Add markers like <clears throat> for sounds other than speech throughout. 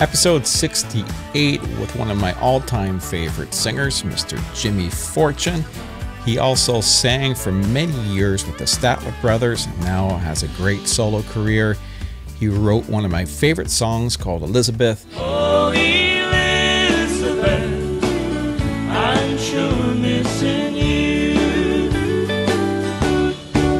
episode 68 with one of my all time favorite singers, Mr. Jimmy Fortune. He also sang for many years with the Statler Brothers and now has a great solo career. He wrote one of my favorite songs called Elizabeth. Oh, Elizabeth, I'm sure missing you.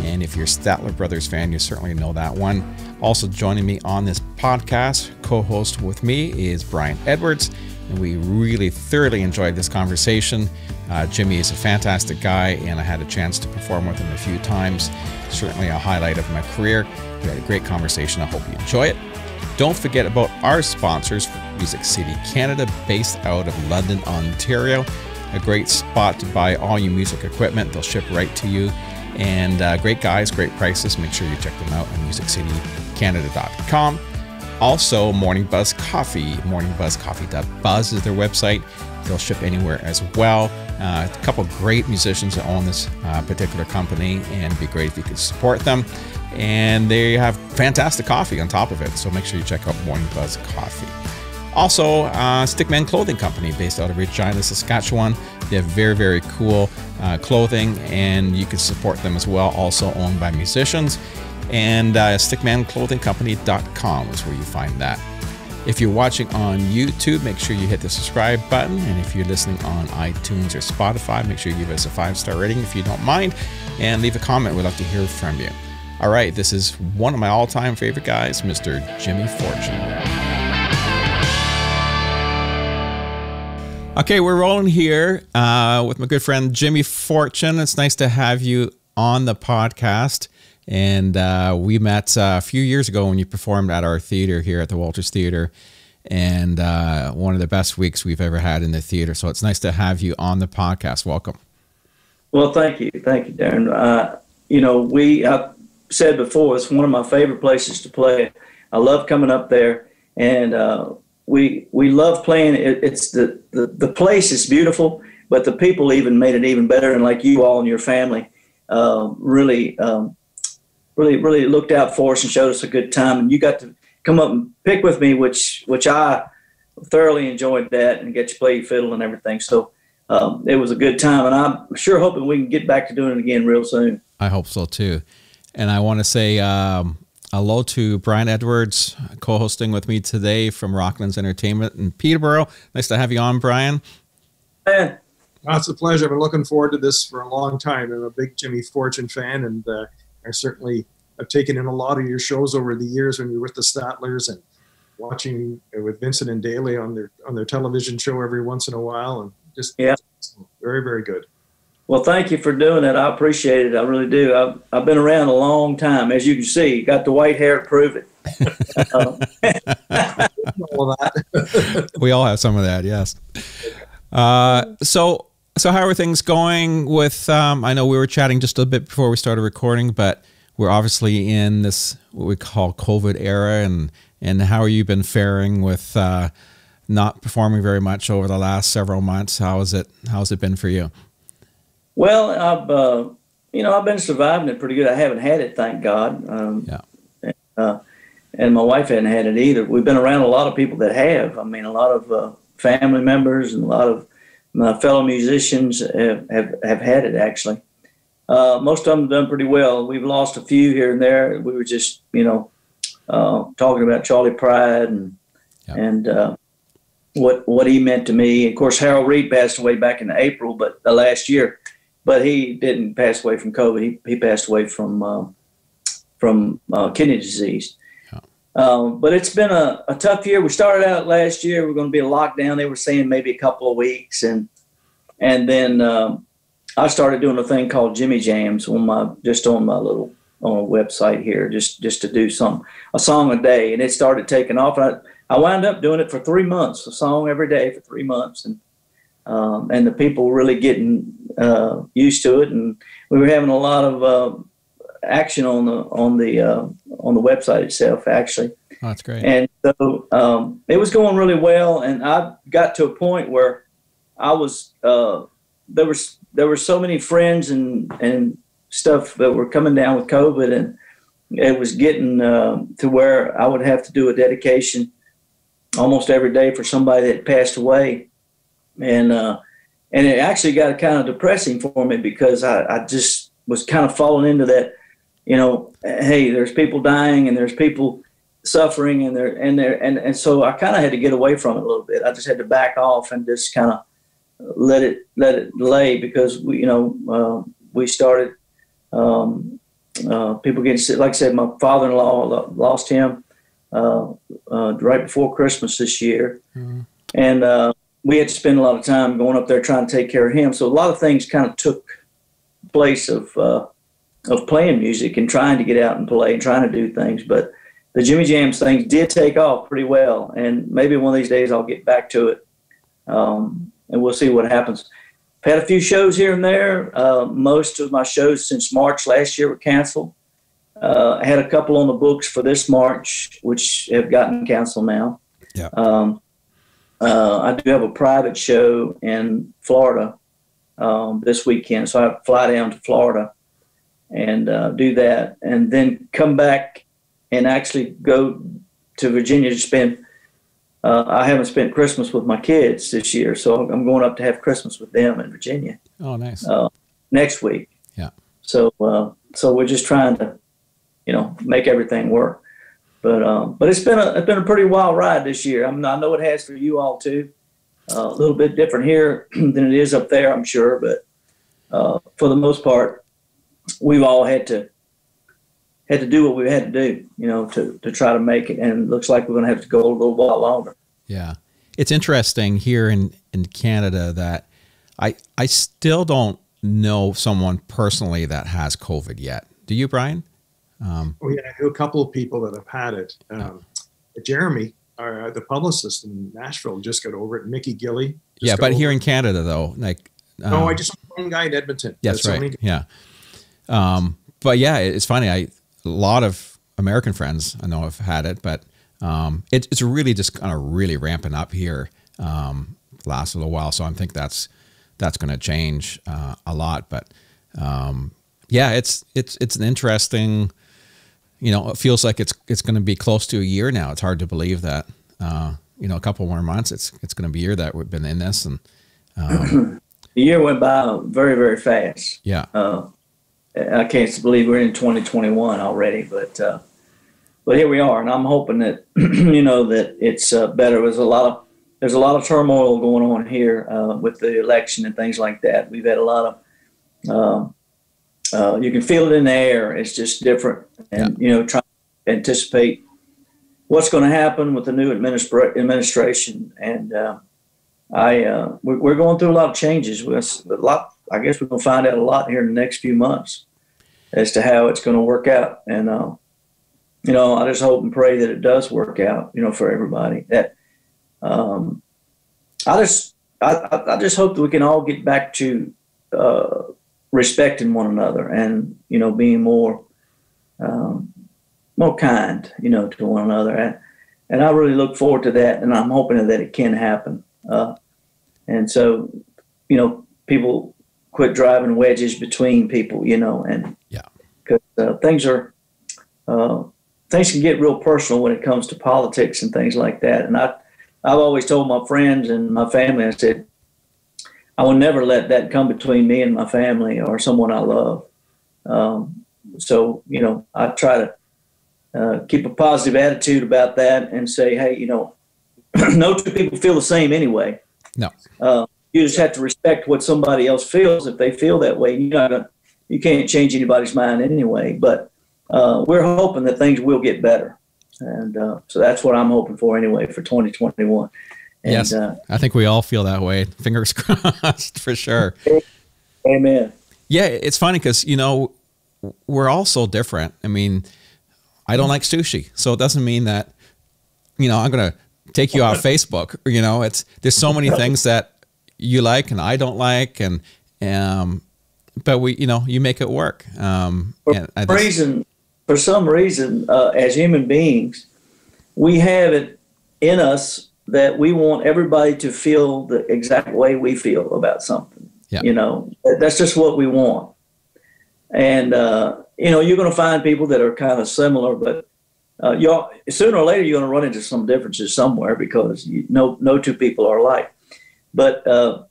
And if you're a Statler Brothers fan, you certainly know that one. Also joining me on this podcast, co-host with me, is Brian Edwards, and we really thoroughly enjoyed this conversation. Uh, Jimmy is a fantastic guy, and I had a chance to perform with him a few times. Certainly a highlight of my career. We had a great conversation. I hope you enjoy it. Don't forget about our sponsors, Music City Canada, based out of London, Ontario. A great spot to buy all your music equipment. They'll ship right to you. And uh, great guys, great prices. Make sure you check them out on musiccitycanada.com. Also, Morning Buzz Coffee. MorningBuzzCoffee.buzz is their website. They'll ship anywhere as well. Uh, a couple great musicians that own this uh, particular company, and it'd be great if you could support them. And they have fantastic coffee on top of it, so make sure you check out Morning Buzz Coffee. Also, uh, Stickman Clothing Company, based out of Regina, Saskatchewan. They have very, very cool uh, clothing, and you can support them as well. Also owned by musicians. And uh, stickmanclothingcompany.com is where you find that. If you're watching on YouTube, make sure you hit the subscribe button. And if you're listening on iTunes or Spotify, make sure you give us a five star rating if you don't mind and leave a comment. We'd love to hear from you. All right, this is one of my all time favorite guys, Mr. Jimmy Fortune. Okay, we're rolling here uh, with my good friend Jimmy Fortune. It's nice to have you on the podcast. And uh, we met uh, a few years ago when you performed at our theater here at the Walters Theater. And uh, one of the best weeks we've ever had in the theater. So it's nice to have you on the podcast. Welcome. Well, thank you. Thank you, Darren. Uh, you know, we, I said before, it's one of my favorite places to play. I love coming up there. And uh, we we love playing. It, it's the, the, the place is beautiful, but the people even made it even better. And like you all and your family, uh, really um, really really looked out for us and showed us a good time. And you got to come up and pick with me, which which I thoroughly enjoyed that and get to play your fiddle and everything. So um, it was a good time, and I'm sure hoping we can get back to doing it again real soon. I hope so too. And I want to say um, hello to Brian Edwards, co-hosting with me today from Rocklands Entertainment in Peterborough. Nice to have you on, Brian. Man, That's a pleasure. I've been looking forward to this for a long time. I'm a big Jimmy Fortune fan, and uh, I certainly have taken in a lot of your shows over the years when you were with the Statlers and watching with Vincent and Dailey on their on their television show every once in a while, and just Yeah. very very good. Well, thank you for doing that. I appreciate it. I really do. I've, I've been around a long time, as you can see. Got the white hair to prove it. All <laughs> that. we all have some of that, yes. Uh, so, so how are things going with? Um, I know we were chatting just a bit before we started recording, but we're obviously in this what we call COVID era, and and how have you been faring with uh, not performing very much over the last several months? How has it How's it been for you? well, I've uh, you know I've been surviving it pretty good. I haven't had it, thank God. Um, Yeah. Uh, and my wife hadn't had it either. We've been around a lot of people that have. I mean, a lot of uh, family members and a lot of my fellow musicians have, have, have had it actually. Uh, most of them done pretty well. We've lost a few here and there. We were just, you know, uh, talking about Charley Pride and and uh, what what he meant to me. Of course, Harold Reid passed away back in April, but uh, last year, but he didn't pass away from COVID. He he passed away from uh, from uh, kidney disease. Um, but it's been a, a tough year. We started out last year. We're going to be a lockdown. They were saying maybe a couple of weeks, and and then um, I started doing a thing called Jimmy Jams on my just on my little on a website here, just just to do some a song a day, and it started taking off. I I wound up doing it for three months, a song every day for three months, and um, and the people really getting uh, used to it, and we were having a lot of uh, action on the on the uh, on the website itself actually. Oh, that's great. And so um, it was going really well, and I got to a point where I was uh, there was there were so many friends and and stuff that were coming down with COVID, and it was getting uh, to where I would have to do a dedication almost every day for somebody that passed away, and uh, and it actually got kind of depressing for me because I, I just was kind of falling into that, you know, hey, there's people dying and there's people suffering and there and there and, and so I kind of had to get away from it a little bit. I just had to back off and just kind of let it let it lay because we you know uh, we started um, uh, people getting sick. Like I said, my father-in-law lost him uh, uh right before Christmas this year, mm-hmm. and uh, we had to spend a lot of time going up there trying to take care of him. So a lot of things kind of took place of uh, of playing music and trying to get out and play and trying to do things, but the Jimmy Jams things did take off pretty well, and maybe one of these days I'll get back to it, um, and we'll see what happens. I've had a few shows here and there. Uh, most of my shows since March last year were canceled. Uh, I had a couple on the books for this March, which have gotten canceled now. Yeah. Um, uh, I do have a private show in Florida um, this weekend, so I fly down to Florida and uh, do that, and then come back and actually go to Virginia to spend. Uh, I haven't spent Christmas with my kids this year, so I'm going up to have Christmas with them in Virginia. Oh, nice. Uh, next week. Yeah. So, uh, so we're just trying to, you know, make everything work. But, um, but it's been a it's been a pretty wild ride this year. I, mean, I know it has for you all too. Uh, a little bit different here <clears throat> than it is up there, I'm sure. But uh, for the most part, we've all had to had to do what we had to do, you know, to, to try to make it. And it looks like we're going to have to go a little while longer. Yeah. It's interesting here in, in Canada that I, I still don't know someone personally that has COVID yet. Do you, Brian? Um, oh, yeah. I know a couple of people that have had it. Um, Jeremy, uh, the publicist in Nashville, just got over it. Mickey Gilley. Yeah, but here in Canada, though, like. Um, no, I um, just one guy in Edmonton. That's, that's right. Yeah. Um, but yeah, it's funny. I a lot of American friends I know have had it, but um, it, it's really just kind of really ramping up here um, last little while. So I think that's that's going to change uh, a lot. But um, yeah, it's it's it's an interesting. You know, it feels like it's it's going to be close to a year now. It's hard to believe that. Uh, you know, a couple more months. It's it's going to be a year that we've been in this, and um, <clears throat> the year went by very very fast. Yeah. Uh, I can't believe we're in 2021 already, but uh, but here we are, and I'm hoping that <clears throat> you know that it's uh, better. There's a lot of there's a lot of turmoil going on here uh, with the election and things like that. We've had a lot of um, uh, you can feel it in the air. It's just different, and yeah. you know, trying to anticipate what's going to happen with the new administra- administration. And uh, I uh, we're going through a lot of changes. With a lot I guess we're going to find out a lot here in the next few months as to how it's going to work out. And, uh, you know, I just hope and pray that it does work out, you know, for everybody. That um, I just, I, I just hope that we can all get back to uh, respecting one another and, you know, being more, um, more kind, you know, to one another. And, and I really look forward to that, and I'm hoping that it can happen. Uh, and so, you know, people quit driving wedges between people, you know, and yeah, because uh, things are uh, things can get real personal when it comes to politics and things like that. And I, I've always told my friends and my family, I said, I will never let that come between me and my family or someone I love. Um, so you know, I try to uh, keep a positive attitude about that and say, hey, you know, <clears throat> no two people feel the same anyway. No. Uh, you just have to respect what somebody else feels. If they feel that way, you're not gonna, you can't change anybody's mind anyway. But uh, we're hoping that things will get better, and uh, so that's what I'm hoping for anyway for 2021. And, yes, uh, I think we all feel that way. <laughs> Fingers crossed for sure. Amen. Yeah, it's funny because you know we're all so different. I mean, I don't like sushi, so it doesn't mean that you know I'm gonna take you off <laughs> Facebook. You know, it's there's so many things that you like and I don't like, and um, but we, you know, you make it work. Um, for some reason, for some reason, uh, as human beings, we have it in us that we want everybody to feel the exact way we feel about something. Yeah. You know, that's just what we want. And uh, you know, you're going to find people that are kind of similar, but uh, you sooner or later you're going to run into some differences somewhere because you, no no two people are alike. But uh,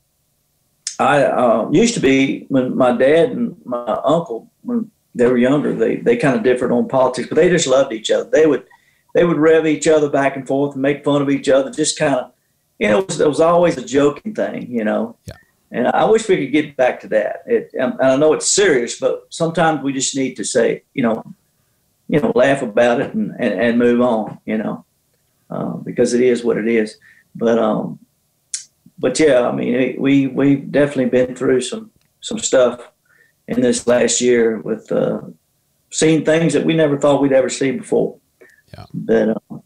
I uh, used to be when my dad and my uncle when they were younger they they kind of differed on politics, but they just loved each other. They would they would rev each other back and forth and make fun of each other, just kind of you know it was, it was always a joking thing, you know. Yeah. And I wish we could get back to that. It, and I know it's serious, but sometimes we just need to say, you know, you know, laugh about it and, and, and move on, you know, uh, because it is what it is. But, um, but yeah, I mean, we, we've definitely been through some, some stuff in this last year with, uh, seeing things that we never thought we'd ever see before. Yeah. But, uh,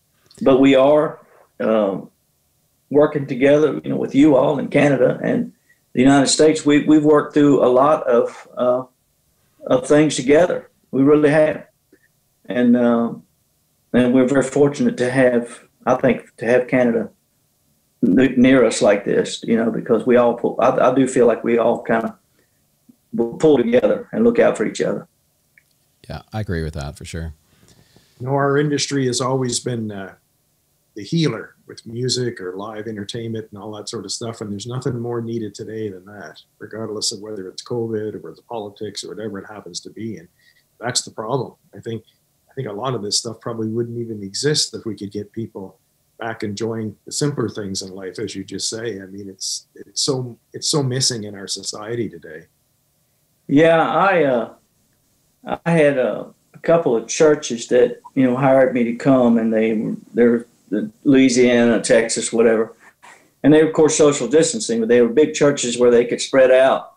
but we are, um, working together, you know, with you all in Canada and the United States. We, we've worked through a lot of, uh, of things together. We really have and uh, and we're very fortunate to have, I think, to have Canada near us like this, you know, because we all pull. I, I do feel like we all kind of pull together and look out for each other. Yeah, I agree with that for sure. You know, our industry has always been uh, the healer with music or live entertainment and all that sort of stuff, and there's nothing more needed today than that, regardless of whether it's COVID or it's politics or whatever it happens to be. And that's the problem. I think I think a lot of this stuff probably wouldn't even exist if we could get people back enjoying the simpler things in life, as you just say. I mean, it's it's so it's so missing in our society today. Yeah, I uh, I had a, a couple of churches that you know hired me to come, and they they're Louisiana, Texas, whatever, and they were of course social distancing, but they were big churches where they could spread out,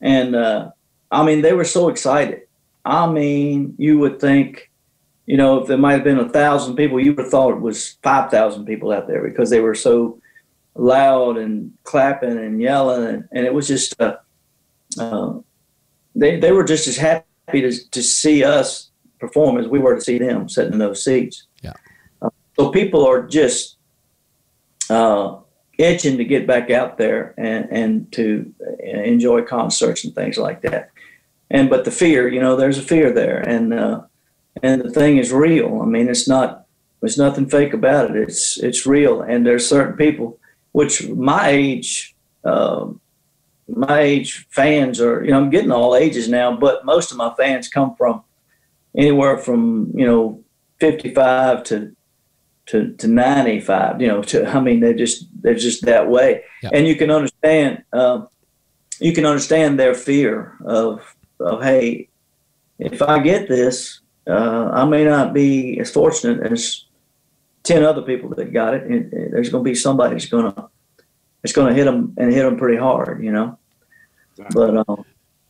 and uh, I mean they were so excited. I mean, you would think you know, if there might have been a thousand people, you would have thought it was five thousand people out there because they were so loud and clapping and yelling, and, and it was just uh, uh, they they were just as happy to to see us perform as we were to see them sitting in those seats. Yeah. Uh, so people are just uh, itching to get back out there and and to enjoy concerts and things like that. And but the fear, you know, there's a fear there, and uh, and the thing is real. I mean, it's not there's nothing fake about it. It's it's real, and there's certain people, which my age, uh, my age fans are. You know, I'm getting all ages now, but most of my fans come from anywhere from you know 55 to to, to 95 you know to i mean they're just they're just that way yeah. and you can understand uh, you can understand their fear of of hey if i get this uh, I may not be as fortunate as ten other people that got it. it, it there's going to be somebody that's going to it's going to hit them and hit them pretty hard, you know. But um,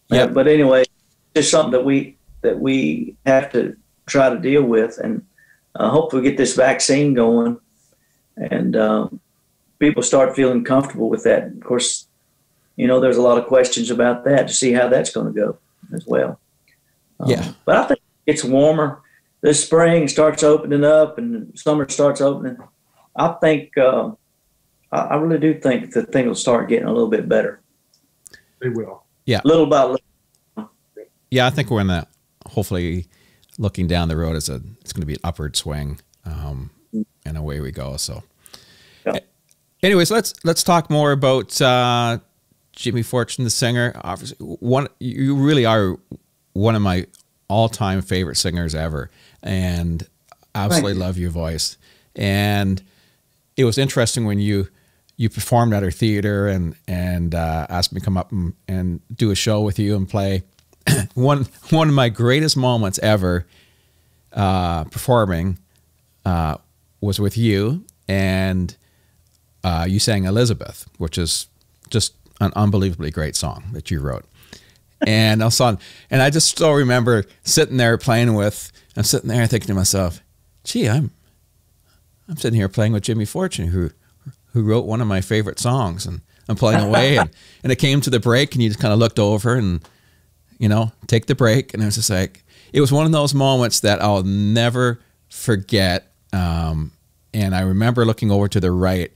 yeah. But anyway, it's something that we that we have to try to deal with, and uh, hopefully get this vaccine going, and um, people start feeling comfortable with that. Of course, you know, there's a lot of questions about that to see how that's going to go as well. Um, yeah. But I think gets warmer. This spring starts opening up and summer starts opening. I think, uh, I, really do think the thing will start getting a little bit better. They will. Yeah. Little by little. Yeah, I think we're in that. Hopefully, looking down the road is a it's going to be an upward swing, um, and away we go. So, yeah. anyways, let's let's talk more about uh, Jimmy Fortune, the singer. Obviously, one you really are one of my all time favorite singers ever, and absolutely love your voice. And it was interesting when you you performed at our theater and and uh, asked me to come up and, and do a show with you and play. <clears throat> one one of my greatest moments ever uh, performing uh, was with you, and uh, you sang Elizabeth, which is just an unbelievably great song that you wrote and I was on, and I just still remember sitting there playing with. I'm sitting there thinking to myself, "Gee, I'm, I'm sitting here playing with Jimmy Fortune, who, who wrote one of my favorite songs, and I'm playing away, and, <laughs> and it came to the break, and you just kind of looked over and, you know, take the break, and I was just like, it was one of those moments that I'll never forget. Um, and I remember looking over to the right,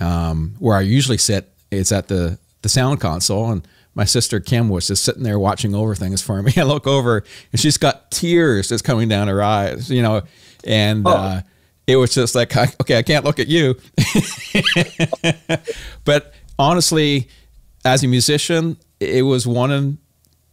um, where I usually sit. It's at the the sound console, and my sister Kim was just sitting there watching over things for me. <laughs> I look over and she's got tears just coming down her eyes, you know, and Oh. uh, it was just like, okay, I can't look at you. <laughs> but honestly, as a musician, it was one of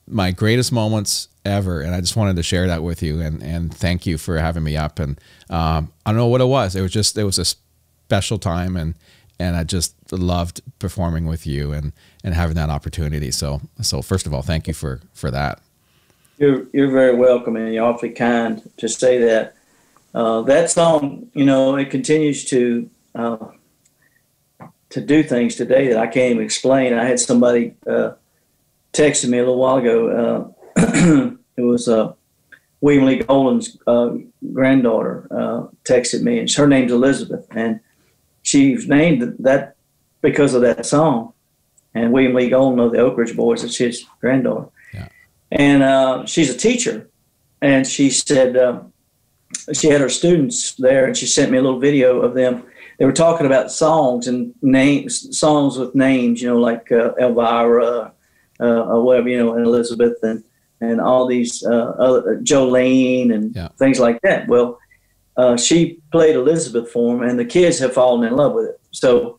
my greatest moments ever, and I just wanted to share that with you. And and thank you for having me up. And um, I don't know what it was. It was just it was a special time, and and I just loved performing with you and and having that opportunity. So so first of all, thank you for for that. You're you're very welcome, and you're awfully kind to say that. Uh, that song, you know, it continues to uh, to do things today that I can't even explain. I had somebody uh, texted me a little while ago. Uh, <clears throat> it was uh, William Lee Golden's uh, granddaughter texted me, and her name's Elizabeth, and she's named that because of that song. And William Lee Golden of the Oak Ridge Boys, it's his granddaughter and uh, she's a teacher. And she said uh, she had her students there, and she sent me a little video of them. They were talking about songs and names, songs with names, you know, like uh, Elvira, uh, or whatever, you know, and Elizabeth, and and all these uh, other, Jolene and Yeah. things like that. Well, uh, she played Elizabeth for them, and the kids have fallen in love with it. So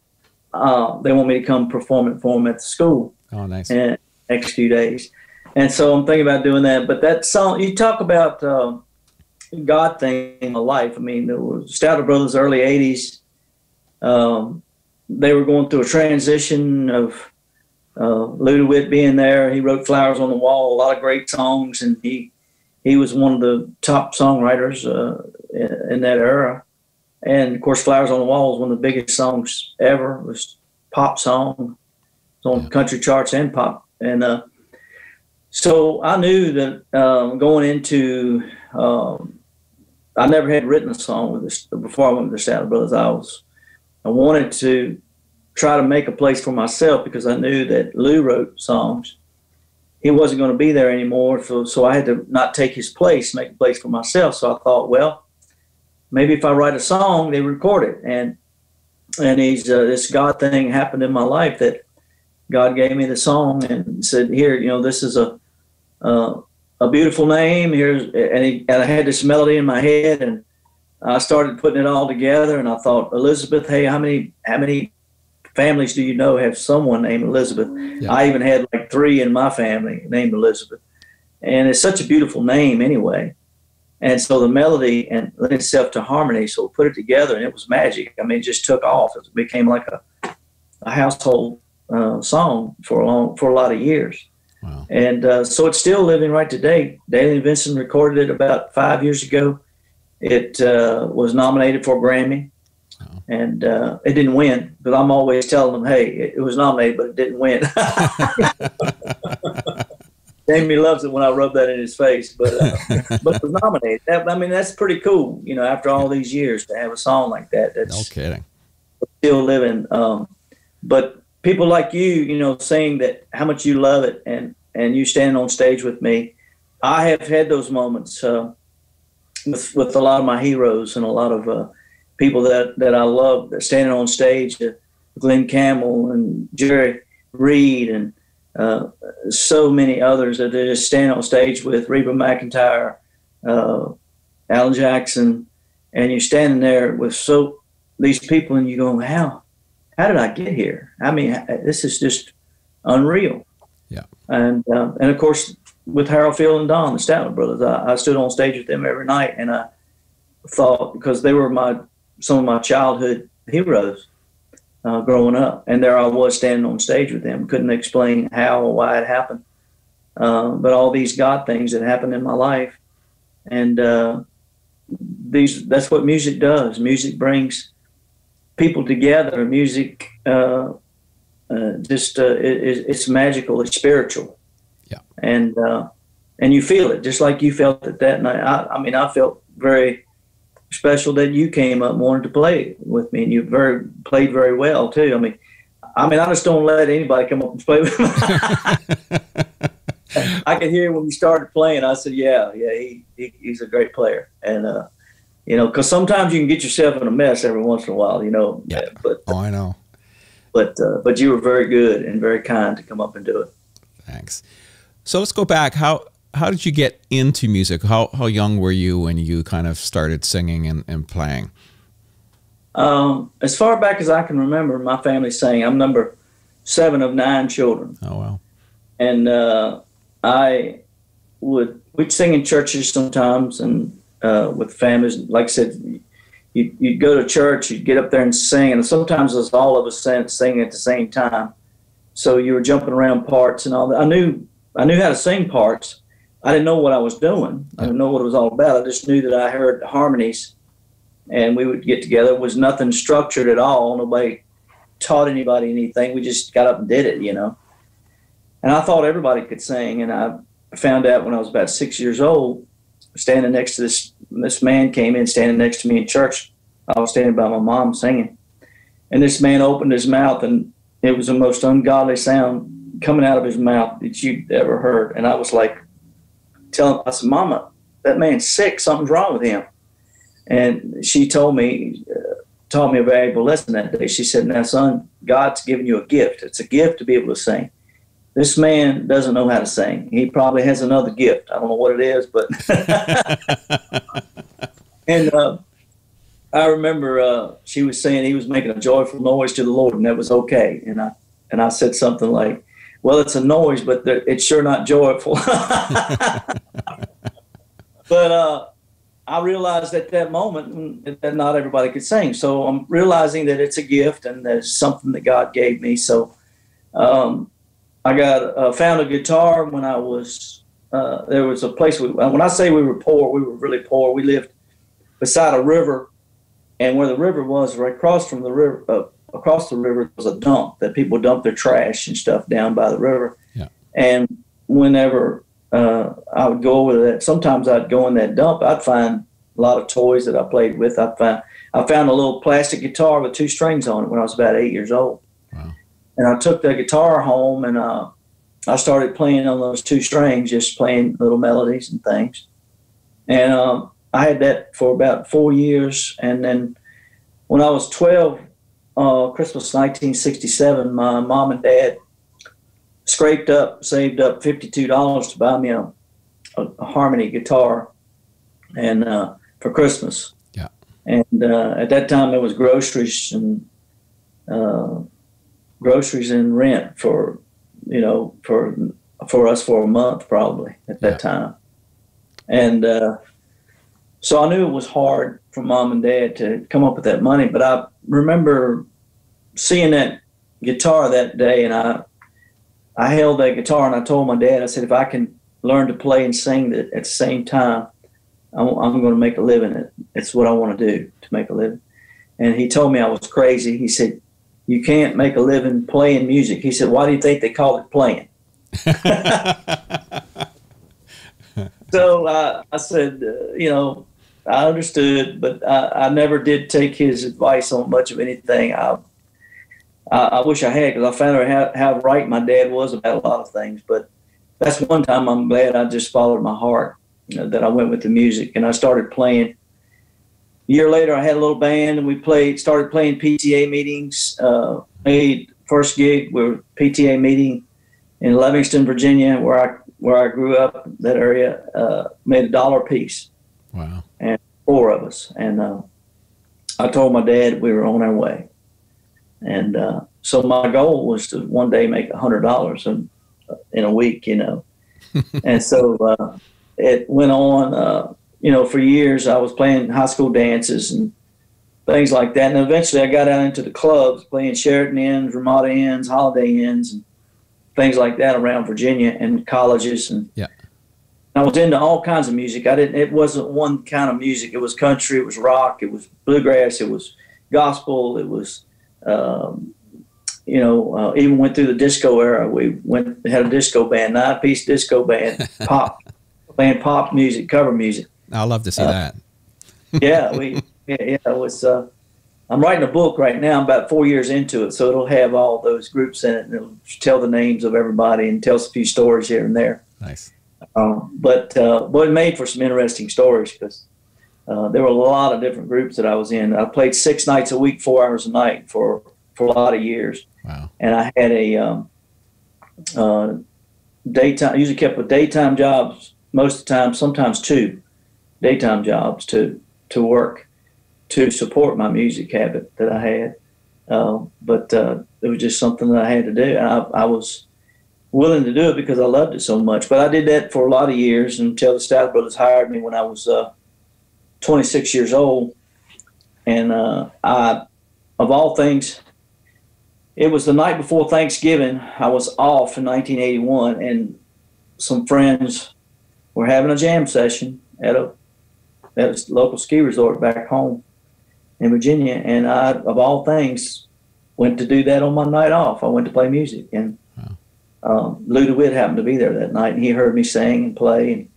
uh, they want me to come perform it for them at the school Oh, nice. and next few days. And so I'm thinking about doing that. But that song, you talk about uh, God thing in my life. I mean, the Statler Brothers, early '80s. Um, they were going through a transition of uh, Lew being there. He wrote "Flowers on the Wall," a lot of great songs, and he he was one of the top songwriters uh, in, in that era. And of course, "Flowers on the Wall" was one of the biggest songs ever. It was a pop song. It's on Yeah. country charts and pop. And uh, so I knew that um, going into, um, I never had written a song with this before I went to the Statler Brothers. I was, I wanted to try to make a place for myself because I knew that Lew wrote songs. He wasn't going to be there anymore, so so I had to not take his place, make a place for myself. So I thought, well, maybe if I write a song, they record it. And and he's uh, this God thing happened in my life that God gave me the song and said, "Here, you know, this is a uh, a beautiful name." Here's and, he, and I had this melody in my head, and I started putting it all together. And I thought, Elizabeth, hey, how many how many families do you know have someone named Elizabeth? Yeah. I even had like three in my family named Elizabeth, and it's such a beautiful name anyway. And so the melody and lent itself to harmony. So we put it together, and it was magic. I mean, it just took off. It became like a, a household uh, song for a long for a lot of years. Wow. And uh, so it's still living right today. Dailey Vincent recorded it about five years ago. It uh, was nominated for a Grammy, Oh. and uh, it didn't win. But I'm always telling them, "Hey, it, it was nominated, but it didn't win." <laughs> <laughs> Jamie loves it when I rub that in his face, but uh, <laughs> but was nominated. That, I mean, that's pretty cool. You know, after all these years, to have a song like that. That's No kidding. still living. Um, but people like you, you know, saying that how much you love it and and you stand on stage with me. I have had those moments uh, with with a lot of my heroes and a lot of uh, people that that I love that standing on stage. Uh, Glen Campbell and Jerry Reed and uh, so many others that they just stand on stage with Reba McEntire, uh, Alan Jackson, and you're standing there with so these people, and you go, "How? How did I get here? I mean, this is just unreal." Yeah. And uh, and of course, with Harold Field and Don, the Statler brothers, I, I stood on stage with them every night, and I thought because they were my some of my childhood heroes uh, growing up, and there I was standing on stage with them. Couldn't explain how or why it happened, uh, but all these God things that happened in my life, and uh, these that's what music does. Music brings people together. Music uh, uh, just uh, it, it- it's magical. It's spiritual. Yeah. and uh, and you feel it just like you felt it that night. I, I mean, I felt very special that you came up and wanted to play with me, and you very played very well too. I mean, I mean, I just don't let anybody come up and play with me. <laughs> I could hear when you started playing. I said, "Yeah, yeah, he, he he's a great player," and uh, you know, because sometimes you can get yourself in a mess every once in a while, you know. Yeah. But Oh, I know. but uh, but you were very good and very kind to come up and do it. Thanks. So let's go back. How how did you get into music? How how young were you when you kind of started singing and, and playing? Um, as far back as I can remember, my family sang. I'm number seven of nine children, Oh wow. and uh, I would we'd sing in churches sometimes and uh, with families. Like I said, you, you'd go to church, you'd get up there and sing, and sometimes it was all of us sing- singing at the same time. So you were jumping around parts and all that. I knew I knew how to sing parts. I didn't know what I was doing. I didn't know what it was all about. I just knew that I heard harmonies, and we would get together. It was nothing structured at all. Nobody taught anybody anything. We just got up and did it, you know. And I thought everybody could sing, and I found out when I was about six years old, standing next to this this man came in, standing next to me in church. I was standing by my mom singing, and this man opened his mouth, and it was the most ungodly sound coming out of his mouth that you'd ever heard. And I was like, telling, I said, "Mama, that man's sick. Something's wrong with him." And she told me, uh, taught me a valuable lesson that day. She said, "Now, son, God's given you a gift. It's a gift to be able to sing." This man doesn't know how to sing. He probably has another gift. I don't know what it is, but <laughs> and uh, I remember uh, she was saying he was making a joyful noise to the Lord, and that was okay. And I and I said something like, "Well, it's a noise, but it's sure not joyful." <laughs> but uh, I realized at that moment that not everybody could sing. So I'm realizing that it's a gift and that it's something that God gave me. So um, I got uh, found a guitar when I was uh, there was a place we, when I say we were poor, we were really poor. We lived beside a river, and where the river was, right across from the river, uh, across the river was a dump that people dump their trash and stuff down by the river. Yeah. And whenever uh, I would go over that, sometimes I'd go in that dump. I'd find a lot of toys that I played with. I found I found a little plastic guitar with two strings on it when I was about eight years old. Wow. And I took the guitar home and uh, I started playing on those two strings, just playing little melodies and things. And um, I had that for about four years. And then when I was 12, uh, Christmas 1967, my mom and dad scraped up, saved up $52 to buy me a, a, a harmony guitar and uh, for Christmas. Yeah. And uh, at that time, it was groceries and uh, groceries and rent for you know for for us for a month probably at that Yeah. time. And uh, so I knew it was hard for mom and dad to come up with that money, but I remember seeing that guitar that day, and I I held that guitar and I told my dad, I said, if I can learn to play and sing that at the same time, I'm, I'm going to make a living. It it's what I want to do to make a living. And he told me I was crazy. He said, "You can't make a living playing music." He said, "Why do you think they call it playing?" <laughs> <laughs> so uh, I said, uh, you know, I understood, but I, I never did take his advice on much of anything. I I, I wish I had because I found out how, how right my dad was about a lot of things. But that's one time I'm glad I just followed my heart you know, that I went with the music and I started playing. A year later, I had a little band and we played, started playing PTA meetings. Uh, made first gig with PTA meeting in Lovingston, Virginia, where I where I grew up. That area uh, made a dollar piece Wow. four of us. And uh, I told my dad we were on our way. And uh, so my goal was to one day make a hundred dollars in, in a week, you know. <laughs> and so uh, it went on, uh, you know, for years. I was playing high school dances and things like that. And eventually I got out into the clubs, playing Sheraton Inns, Ramada Inns, Holiday Inns, and things like that around Virginia and colleges. And Yeah. I was into all kinds of music. I didn't. It wasn't one kind of music. It was country. It was rock. It was bluegrass. It was gospel. It was, um, you know, uh, even went through the disco era. We went had a disco band, nine piece disco band, <laughs> pop, playing pop music, cover music. I love to see Uh, that. <laughs> Yeah, we yeah, yeah it was. Uh, I'm writing a book right now. I'm about four years into it, so it'll have all those groups in it, and it'll tell the names of everybody and tells a few stories here and there. Nice. Um, but uh, it made for some interesting stories because uh, there were a lot of different groups that I was in. I played six nights a week, four hours a night for for a lot of years, Wow. and I had a um, uh, daytime. I usually kept with daytime jobs most of the time, sometimes two daytime jobs to to work to support my music habit that I had. Uh, but uh, it was just something that I had to do. And I, I was willing to do it because I loved it so much. But I did that for a lot of years until the Statler Brothers hired me when I was uh, 26 years old. And uh, I, of all things, it was the night before Thanksgiving. I was off in 1981, and some friends were having a jam session at a at a local ski resort back home in Virginia. And I, of all things, went to do that on my night off. I went to play music, and um, Lew DeWitt happened to be there that night, and he heard me sing and play, and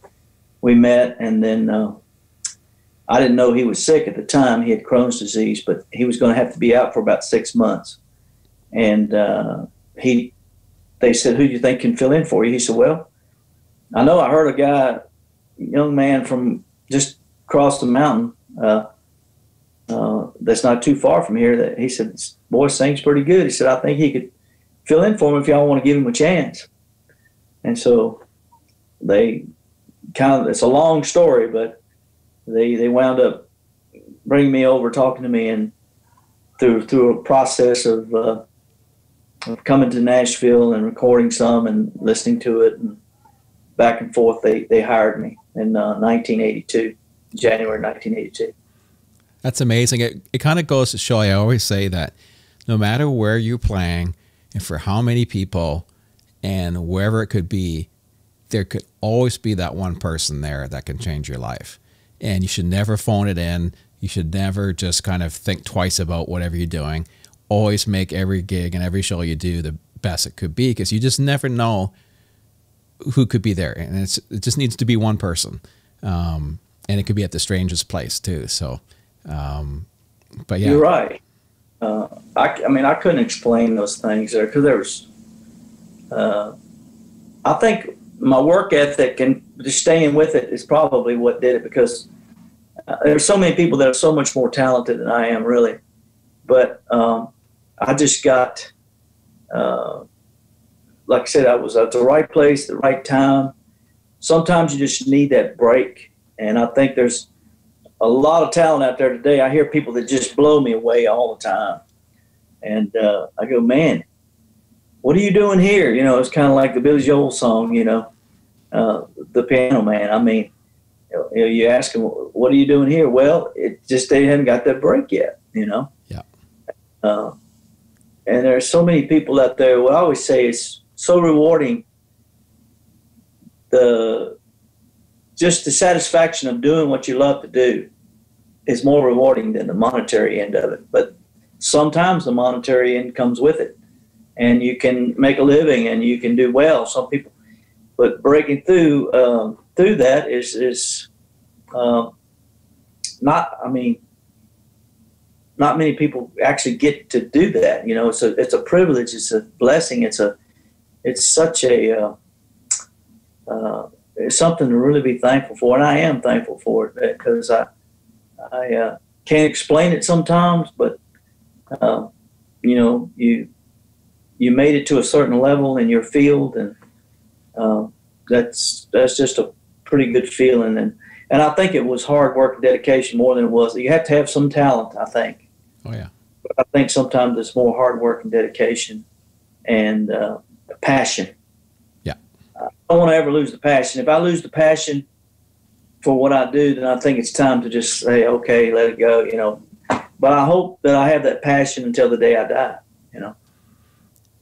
we met. And then uh, I didn't know he was sick at the time; he had Crohn's disease, but he was going to have to be out for about six months. And uh, he, they said, "Who do you think can fill in for you?" He said, "Well, I know I heard a guy, young man from just across the mountain." Uh, uh, that's not too far from here. That he said, "Boy, sings pretty good." He said, "I think he could fill in for him if y'all want to give him a chance." And so they kind of it's a long story, but they they wound up bringing me over, talking to me, and through through a process of, uh, of coming to Nashville and recording some and listening to it and back and forth, they they hired me in uh, 1982, January 1982. That's amazing. It, it kind of goes to show, I always say that no matter where you're playing and for how many people and wherever it could be, there could always be that one person there that can change your life. And you should never phone it in. You should never just kind of think twice about whatever you're doing. Always make every gig and every show you do the best it could be because you just never know who could be there. And it's, it just needs to be one person. Um, and it could be at the strangest place too. So, um, but yeah, You're right. Uh, I, I mean, I couldn't explain those things there because there was. Uh, I think my work ethic and just staying with it is probably what did it because uh, there's so many people that are so much more talented than I am, really. But um, I just got, uh, like I said, I was at the right place, the right time. Sometimes you just need that break, and I think there's a lot of talent out there today. I hear people that just blow me away all the time. And uh, I go, man, what are you doing here? You know, it's kind of like the Billy Joel song, you know, uh, the piano man. I mean, you, know, you ask them, what are you doing here? Well, it just, they haven't got that break yet, you know? Yeah. Uh, and there are so many people out there. What I always say is so rewarding. The just the satisfaction of doing what you love to do is more rewarding than the monetary end of it. But sometimes the monetary end comes with it, and you can make a living and you can do well. Some people, but breaking through um, through that is is um, not. I mean, not many people actually get to do that. You know, it's a it's a privilege. It's a blessing. It's a it's such a uh, uh, it's something to really be thankful for, and I am thankful for it because I I uh, can't explain it sometimes, but uh, you know you you made it to a certain level in your field, and uh, that's that's just a pretty good feeling, and and I think it was hard work and dedication more than it was. You have to have some talent, I think. Oh yeah. But I think sometimes it's more hard work and dedication and uh, passion. Don't want to ever lose the passion. If I lose the passion for what I do, then I think it's time to just say, okay, let it go, you know. But I hope that I have that passion until the day I die, you know.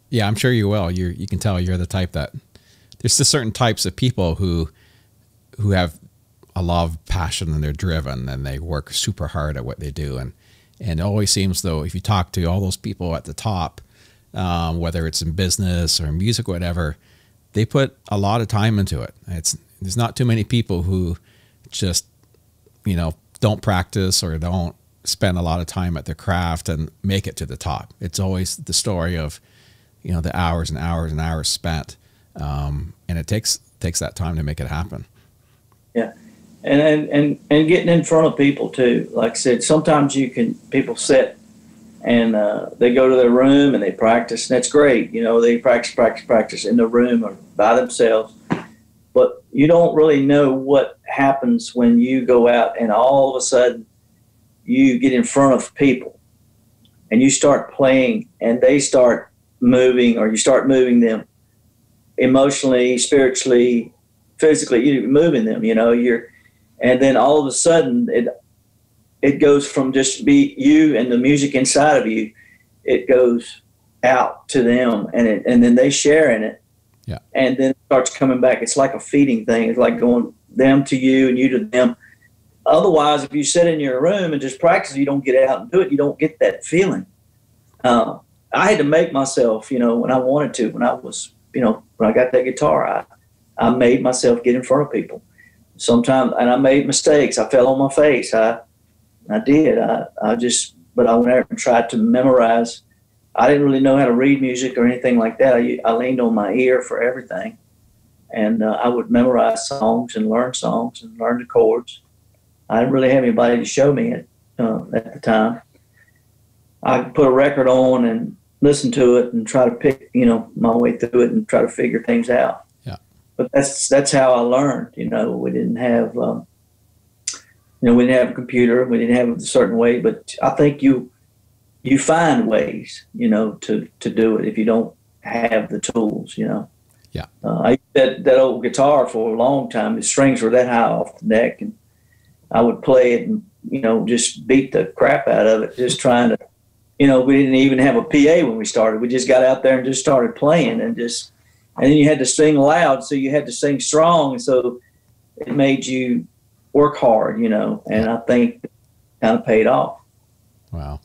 Yeah, I'm sure you will. You you can tell you're the type that there's just certain types of people who who have a lot of passion and they're driven and they work super hard at what they do and and it always seems though if you talk to all those people at the top, um, whether it's in business or music or whatever, they put a lot of time into it. It's there's not too many people who just you know don't practice or don't spend a lot of time at their craft and make it to the top. It's always the story of you know the hours and hours and hours spent, um, and it takes takes that time to make it happen. Yeah, and and and getting in front of people too. Like I said, sometimes you can people sit and uh, they go to their room and they practice, and that's great. You know, they practice, practice, practice in the room or by themselves. but you don't really know what happens when you go out and all of a sudden you get in front of people and you start playing and they start moving or you start moving them emotionally, spiritually, physically, you're moving them, you know, you're, and then all of a sudden it, it goes from just be you and the music inside of you, it goes out to them and it, and then they share in it. Yeah. And then it starts coming back. It's like a feeding thing. It's like going them to you and you to them. Otherwise, if you sit in your room and just practice, you don't get out and do it. You don't get that feeling. Uh, I had to make myself, you know, when I wanted to, when I was, you know, when I got that guitar, I, I made myself get in front of people. Sometimes, and I made mistakes. I fell on my face. I, I did. I, I just, but I went out and tried to memorize. I didn't really know how to read music or anything like that. I, I leaned on my ear for everything. And uh, I would memorize songs and learn songs and learn the chords. I didn't really have anybody to show me it uh, at the time. I put a record on and listen to it and try to pick, you know, my way through it and try to figure things out. Yeah. But that's that's how I learned. You know, we didn't have, um, you know, we didn't have a computer. We didn't have it a certain way. But I think you you find ways, you know, to to do it if you don't have the tools. You know. Yeah. Uh, I that that old guitar for a long time. The strings were that high off the neck, and I would play it and you know just beat the crap out of it, just trying to you know, we didn't even have a PA when we started. We just got out there and just started playing and just, and then you had to sing loud, so you had to sing strong, and so it made you work hard, you know. And I think kind of paid off. Wow.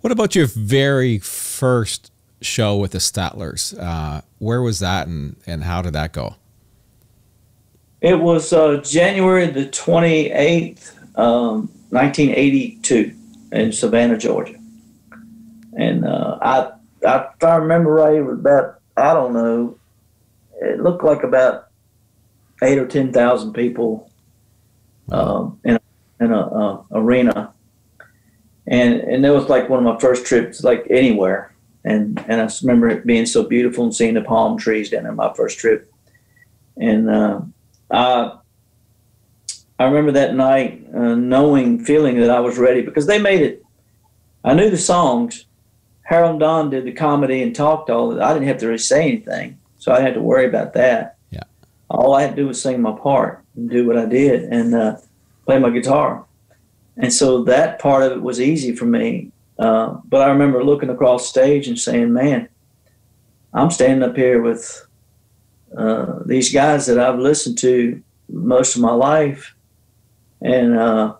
What about your very first show with the Statlers? Uh, where was that, and and how did that go? It was uh, January the twenty eighth, um, nineteen eighty two, in Savannah, Georgia and uh, I, I, if I remember right, it was about I don't know, it looked like about eight or ten thousand people um, in a, in a uh, arena, and and it was like one of my first trips, like anywhere, and and I just remember it being so beautiful and seeing the palm trees down there my first trip, and uh, I. I remember that night uh, knowing, feeling that I was ready because they made it. I knew the songs, Harold Don did the comedy and talked all it. I didn't have to really say anything, so I didn't have to worry about that. All I had to do was sing my part and do what I did and uh, play my guitar. And so that part of it was easy for me. Uh, but I remember looking across stage and saying, man, I'm standing up here with uh, these guys that I've listened to most of my life. And, uh,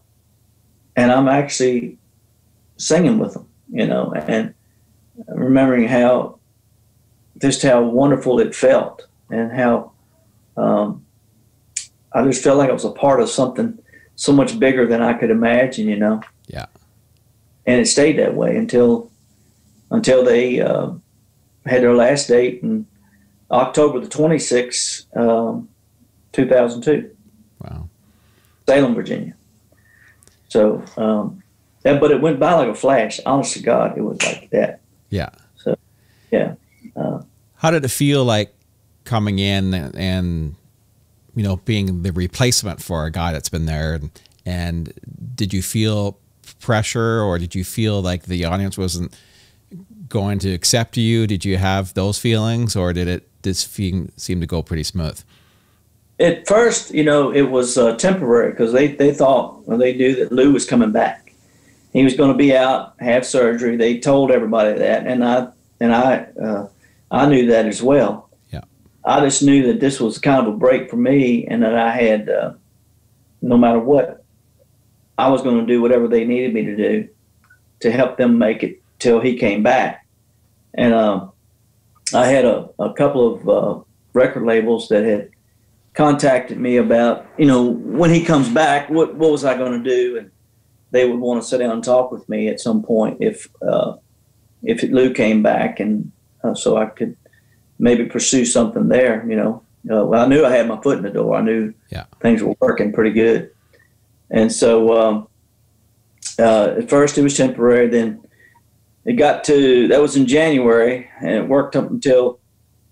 and I'm actually singing with them, you know, and remembering how just how wonderful it felt and how um, I just felt like I was a part of something so much bigger than I could imagine, you know. Yeah. And it stayed that way until until they uh, had their last date in October the 26th, um, 2002. Wow. Salem, Virginia. So, um, yeah, but it went by like a flash. Honest to God, it was like that. Yeah. So, yeah. Uh, How did it feel like coming in and, you know being the replacement for a guy that's been there and, and did you feel pressure or did you feel like the audience wasn't going to accept you? Did you have those feelings or did it just seem, seem to go pretty smooth? at first, you know, it was uh, temporary because they, they thought, well, they knew that Lew was coming back. He was going to be out, have surgery. They told everybody that, and I and I uh, I knew that as well. I just knew that this was kind of a break for me, and that I had, uh, no matter what, I was going to do whatever they needed me to do to help them make it till he came back. And um, I had a, a couple of uh, record labels that had contacted me about, you know, when he comes back, what what was I going to do? And they would want to sit down and talk with me at some point if uh, if Lew came back, and uh, so I could maybe pursue something there. You know, uh, well, I knew I had my foot in the door. I knew Yeah. things were working pretty good, and so um, uh, at first it was temporary. Then it got to that was in January, and it worked up until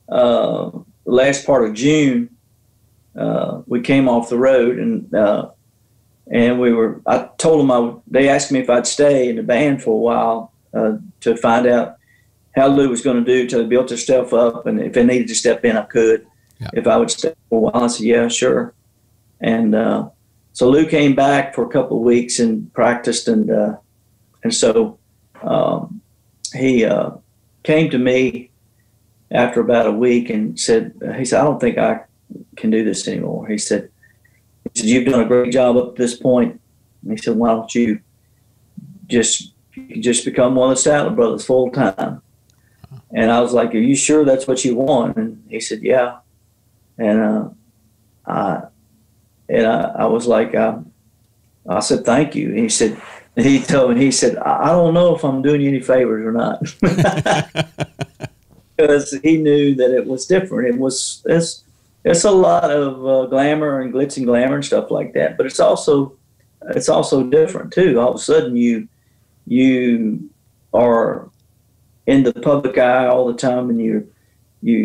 uh, the last part of June uh, we came off the road and uh, and we were. I told them I. They asked me if I'd stay in the band for a while uh, to find out how Lew was going to do built their stuff up, and if they needed to step in, I could. Yeah. If I would stay for a while, I said, "Yeah, sure." And uh, so Lew came back for a couple of weeks and practiced, and uh, and so um, he uh, came to me after about a week and said, "He said I don't think I can do this anymore." He said, "He said you've done a great job up to this point." And he said, "Why don't you just you just become one of the Statler brothers full time?" And I was like, "Are you sure that's what you want?" And he said, "Yeah." And uh, I and I, I was like, uh, I said, "Thank you." And he said, and he told me, he said, "I don't know if I'm doing you any favors or not." <laughs> because he knew that it was different. It was it's it's a lot of uh, glamour and glitz and glamour and stuff like that, but it's also it's also different too. All of a sudden, you you are in the public eye all the time, and you you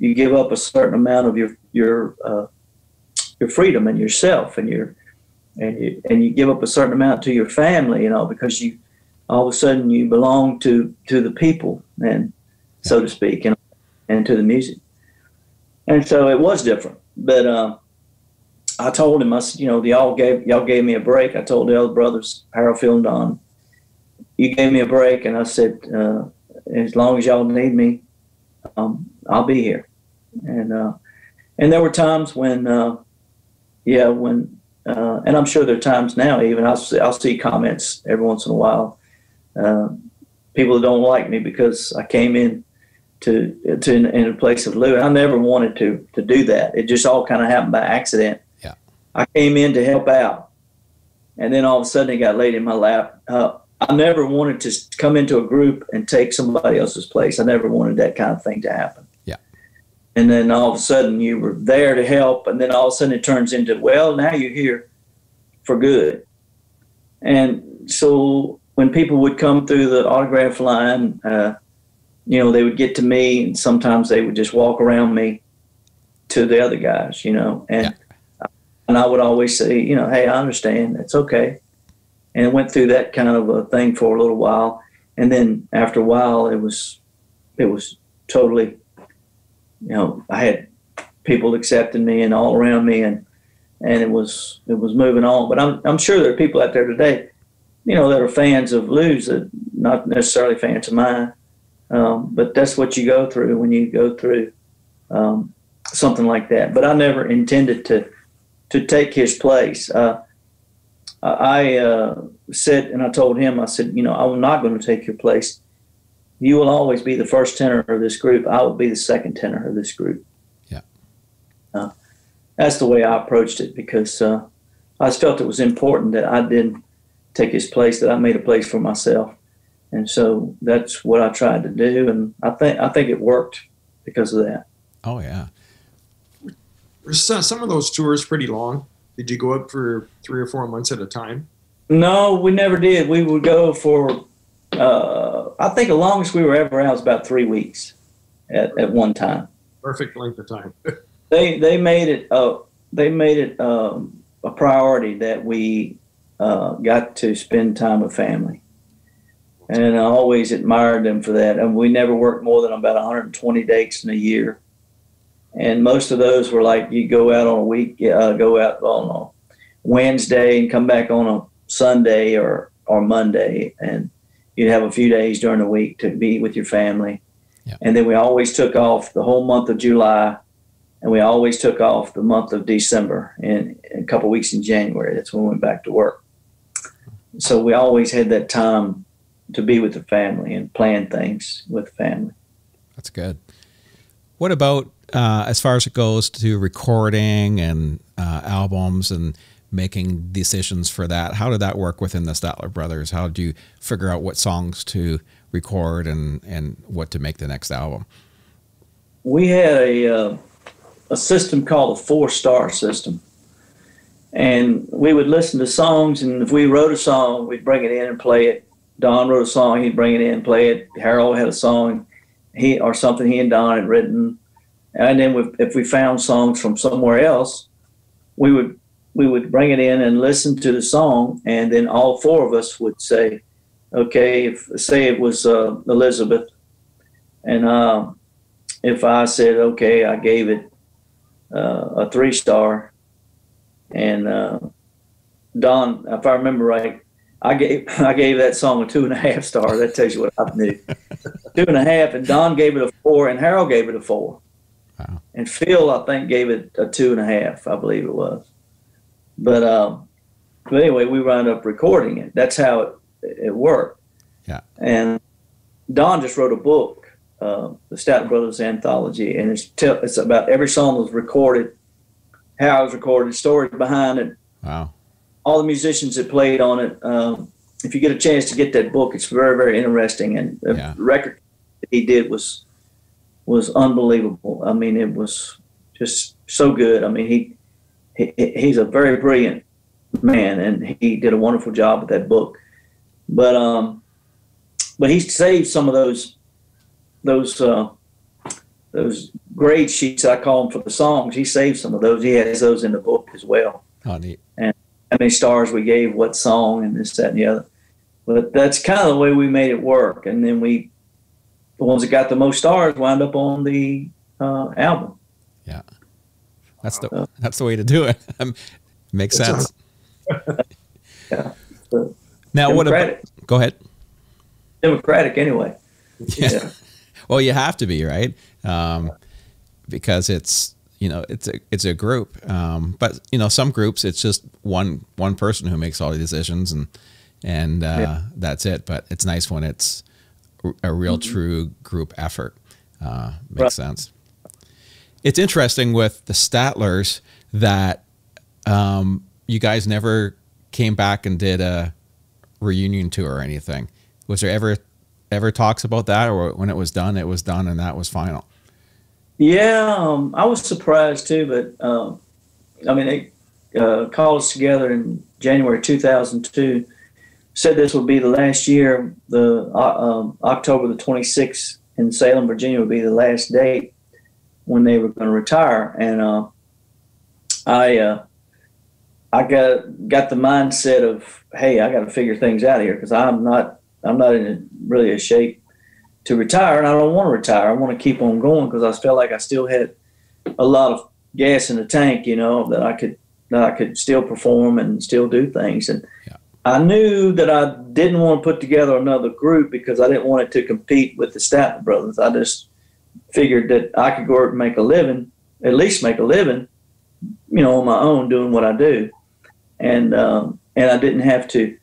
you give up a certain amount of your your uh, your freedom and yourself, and your and you and you give up a certain amount to your family, you know, because you all of a sudden you belong to to the people and so to speak, and and to the music. And so it was different. But uh, I told him, I said, you know, y'all gave y'all gave me a break. I told the other brothers, Harold, Phil, and Don, you gave me a break, and I said, uh, as long as y'all need me, um, I'll be here. And uh, and there were times when, uh, yeah, when, uh, and I'm sure there are times now even I'll see, I'll see comments every once in a while. Uh, people that don't like me because I came in to to in, in a place of Lew. I never wanted to to do that. It just all kind of happened by accident. Yeah. I came in to help out, and then all of a sudden it got laid in my lap. Uh, I never wanted to come into a group and take somebody else's place. I never wanted that kind of thing to happen. Yeah. And then all of a sudden you were there to help, and then all of a sudden it turns into well now you're here for good. And so when people would come through the autograph line. Uh, you know, they would get to me, and sometimes they would just walk around me to the other guys, you know, and and I would always say, you know, hey, I understand, it's okay, and went through that kind of a thing for a little while, and then after a while, it was it was totally, you know, I had people accepting me and all around me, and and it was it was moving on. But I'm I'm sure there are people out there today, you know, that are fans of Lew's that not necessarily fans of mine. Um, but that's what you go through when you go through um, something like that. But I never intended to to take his place. Uh, I uh, said, and I told him, I said, you know, I'm not going to take your place. You will always be the first tenor of this group. I will be the second tenor of this group. Yeah. Uh, that's the way I approached it because uh, I just felt it was important that I didn't take his place, that I made a place for myself and so that's what I tried to do, and I think I think it worked because of that. Oh yeah. Were some some of those tours pretty long? Did you go up for three or four months at a time? No, we never did. We would go for uh, I think the longest we were ever out was about three weeks at, at one time. Perfect length of time. <laughs> They they made it uh, they made it um, a priority that we uh, got to spend time with family. And I always admired them for that. And we never worked more than about 120 days in a year. And most of those were like you go out on a week, uh, go out on a Wednesday and come back on a Sunday or, or Monday. And you'd have a few days during the week to be with your family. Yeah. And then we always took off the whole month of July. And we always took off the month of December and a couple weeks in January. That's when we went back to work. So we always had that time to be with the family and plan things with the family. That's good. What about uh, as far as it goes to recording and uh, albums and making decisions for that? How did that work within the Statler Brothers? How did you figure out what songs to record and, and what to make the next album? We had a uh, a system called a four star system, and we would listen to songs, and if we wrote a song, we'd bring it in and play it. Don wrote a song, he'd bring it in, and play it. Harold had a song, he or something he and Don had written, and then if, if we found songs from somewhere else, we would we would bring it in and listen to the song, and then all four of us would say, "Okay, if say it was uh, Elizabeth, and uh, if I said, okay, I gave it uh, a three star, and uh, Don, if I remember right, I gave <laughs> I gave that song a two and a half star. That tells you what I knew. <laughs> two and a half, and Don gave it a four, and Harold gave it a four. Wow. And Phil, I think, gave it a two and a half. I believe it was. But um, but anyway, we wound up recording it. That's how it it worked. Yeah. And Don just wrote a book, uh, the Statler Brothers Anthology, and it's tell, it's about every song was recorded, how it was recorded, stories behind it, Wow. all the musicians that played on it. Um, if you get a chance to get that book, it's very, very interesting. And the Yeah. record he did was was unbelievable. I mean, it was just so good. I mean, he, he he's a very brilliant man, and he did a wonderful job with that book. But um, but he saved some of those those uh, those grade sheets I call them for the songs. He saved some of those. He has those in the book as well Oh, neat. And how many stars we gave what song and this, that, and the other. But that's kind of the way we made it work. And then we, the ones that got the most stars, wind up on the uh, album. Yeah, that's the that's the way to do it. <laughs> Um, Makes sense. <laughs> Yeah. Now, what about? Go ahead. Democratic anyway. <laughs> Yeah. Well, you have to be right, um, because it's you know it's a it's a group. Um, but you know some groups it's just one one person who makes all the decisions and and uh, Yeah. that's it. But it's nice when it's a real true group effort. Uh, makes Right. sense. It's interesting with the Statlers that um, you guys never came back and did a reunion tour or anything. Was there ever ever talks about that, or when it was done, it was done and that was final? Yeah, um, I was surprised too, but um, I mean, they uh, called us together in January 2002. Said this would be the last year. The uh, um, October the 26th in Salem, Virginia, would be the last date when they were going to retire, and uh, I uh, I got got the mindset of, hey, I got to figure things out here because I'm not I'm not in really a shape to retire, and I don't want to retire. I want to keep on going because I felt like I still had a lot of gas in the tank, you know, that I could that I could still perform and still do things. And Yeah. I knew that I didn't want to put together another group because I didn't want it to compete with the Statler brothers. I just figured that I could go out and make a living, at least make a living, you know, on my own doing what I do, and um, and I didn't have to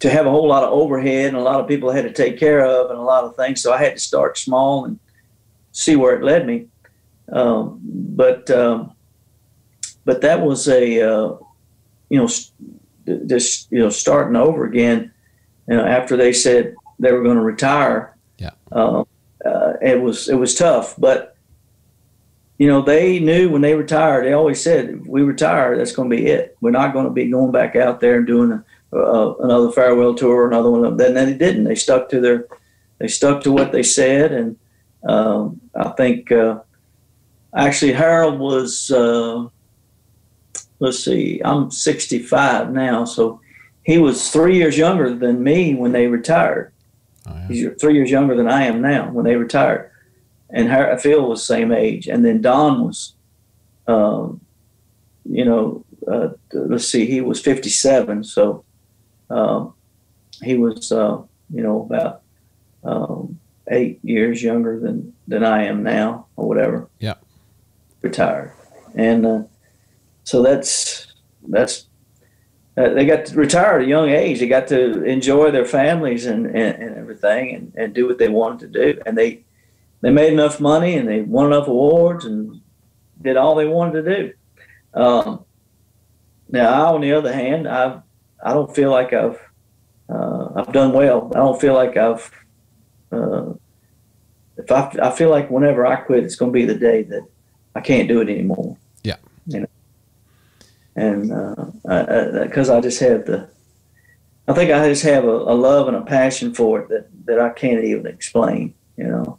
to have a whole lot of overhead and a lot of people I had to take care of and a lot of things. So I had to start small and see where it led me. Um, but um, but that was a uh, you know just you know starting over again. You know, after they said they were going to retire, Yeah. uh, uh, it was it was tough. But you know, they knew when they retired. They always said, "If we retire, that's going to be it. We're not going to be going back out there and doing a, uh, another farewell tour, another one." Of them then they didn't. They stuck to their they stuck to what they said, and um, I think uh, actually Harold was. Let's see, I'm 65 now, so he was three years younger than me when they retired. Oh, yeah. He's three years younger than I am now when they retired. And Har- Phil was the same age. And then Don was, um, you know, uh, let's see, he was 57. So um, he was, uh, you know, about um, eight years younger than, than I am now or whatever. Yeah. Retired. And uh, so that's, that's, uh, they got to retire at a young age. They got to enjoy their families and, and, and everything and, and do what they wanted to do. And they, they made enough money and they won enough awards and did all they wanted to do. Um, now, I, on the other hand, I I don't feel like I've uh, I've done well. I don't feel like I've uh, if I I feel like whenever I quit, it's going to be the day that I can't do it anymore. Yeah. You know, and because I, just have the I think I just have a, a love and a passion for it that that I can't even explain. You know.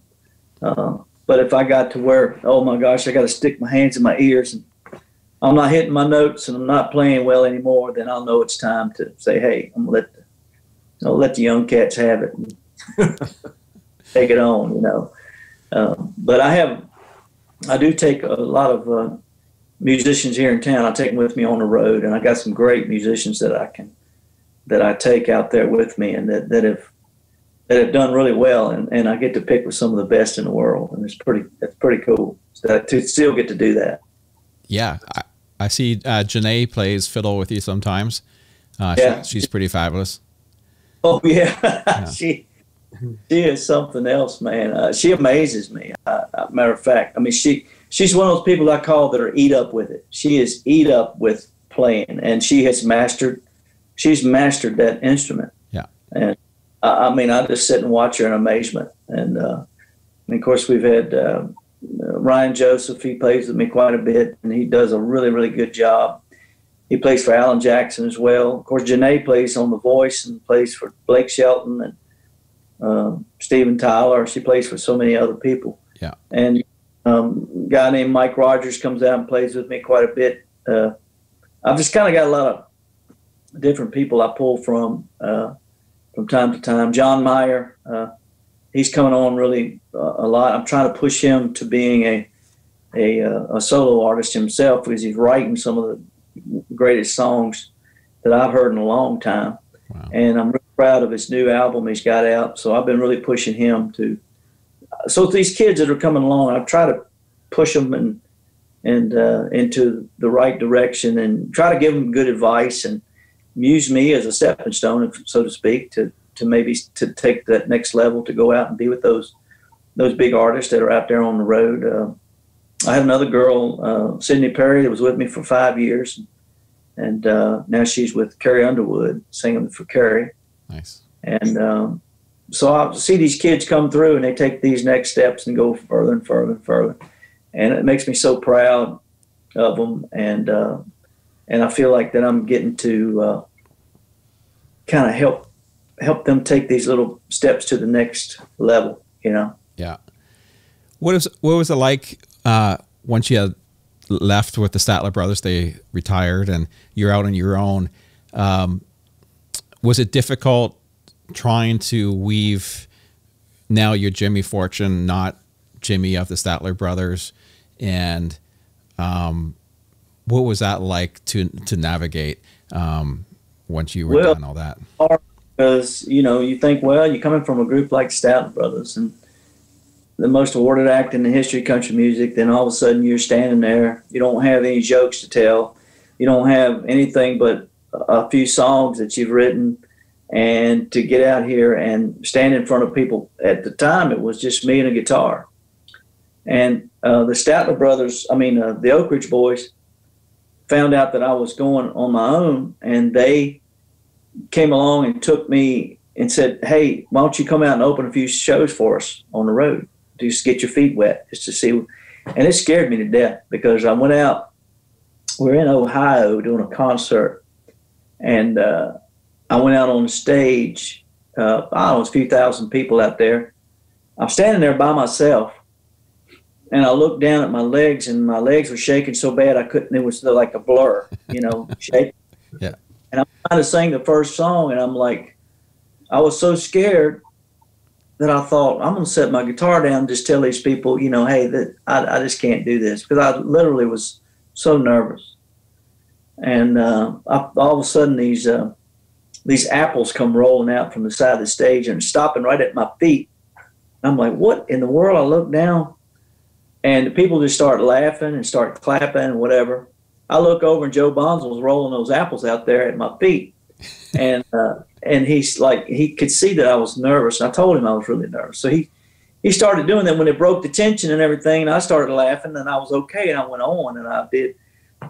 Uh, but if I got to where, oh my gosh, I got to stick my hands in my ears and I'm not hitting my notes and I'm not playing well anymore, then I'll know it's time to say, hey, I'm gonna let the, I'll let the young cats have it and <laughs> take it on, you know. Um, but I have, I do take a lot of uh, musicians here in town. I take them with me on the road, and I got some great musicians that I can that I take out there with me, and that, that have that have done really well, and, and I get to pick with some of the best in the world, and it's pretty it's pretty cool to still get to do that. Yeah, I, I see uh, Jenee plays fiddle with you sometimes. Uh, Yeah. she, she's pretty fabulous. Oh <laughs> yeah, she she is something else, man. Uh, she amazes me. Uh, uh, matter of fact, I mean she she's one of those people I call that are eat up with it. She is eat up with playing, and she has mastered. She's mastered that instrument. Yeah. and I, I mean I just sit and watch her in amazement. And, uh, and of course we've had uh, Ryan Joseph. He plays with me quite a bit, and he does a really really good job. He plays for Alan Jackson as well. Of course, Jenee plays on The Voice and plays for Blake Shelton and um, Steven Tyler. She plays for so many other people. Yeah. And um, guy named Mike Rogers comes out and plays with me quite a bit. Uh, I've just kind of got a lot of different people I pull from uh, from time to time. John Meyer, uh, he's coming on really uh, a lot. I'm trying to push him to being a a, uh, a solo artist himself because he's writing some of the greatest songs that I've heard in a long time. Wow. And I'm really proud of his new album he's got out. So I've been really pushing him to. So these kids that are coming along, I try to push them and and uh, into the right direction and try to give them good advice and use me as a stepping stone, so to speak, to to maybe to take that next level to go out and be with those those big artists that are out there on the road. Uh, I had another girl, uh, Sydney Perry, that was with me for five years, and uh, now she's with Carrie Underwood singing for Carrie. Nice. And um, so I see these kids come through and they take these next steps and go further and further and further, and it makes me so proud of them. And uh, and I feel like that I'm getting to uh, kind of help help them take these little steps to the next level. You know. Yeah. What is what was it like uh, once you had left with the Statler brothers? They retired, and you're out on your own. Um, was it difficult trying to weave? Now you're Jimmy Fortune, not Jimmy of the Statler brothers, and um, what was that like to to navigate um, once you were Well- done all that? because you know you think well you're coming from a group like Statler Brothers and the most awarded act in the history of country music then all of a sudden you're standing there you don't have any jokes to tell you don't have anything but a few songs that you've written and to get out here and stand in front of people at the time it was just me and a guitar and uh, the Statler brothers I mean uh, the Oak Ridge boys found out that I was going on my own and they came along and took me and said, "Hey, why don't you come out and open a few shows for us on the road? Just get your feet wet, just to see." And it scared me to death because I went out. We're in Ohio doing a concert, and uh, I went out on the stage. Uh, I don't know, a few thousand people out there. I'm standing there by myself, and I looked down at my legs, and my legs were shaking so bad I couldn't. It was like a blur, you know, <laughs> shaking. Yeah. And I'm trying to sing the first song, and I'm like, I was so scared that I thought I'm going to set my guitar down and just tell these people, you know, hey, that I, I just can't do this because I literally was so nervous. And uh, I, all of a sudden, these uh, these apples come rolling out from the side of the stage and stopping right at my feet. I'm like, what in the world? I look down, and the people just start laughing and start clapping and whatever. I look over and Joe Bonsall was rolling those apples out there at my feet, <laughs> and uh, and he's like he could see that I was nervous. And I told him I was really nervous, so he he started doing that when it broke the tension and everything. And I started laughing, and I was okay, and I went on, and I did.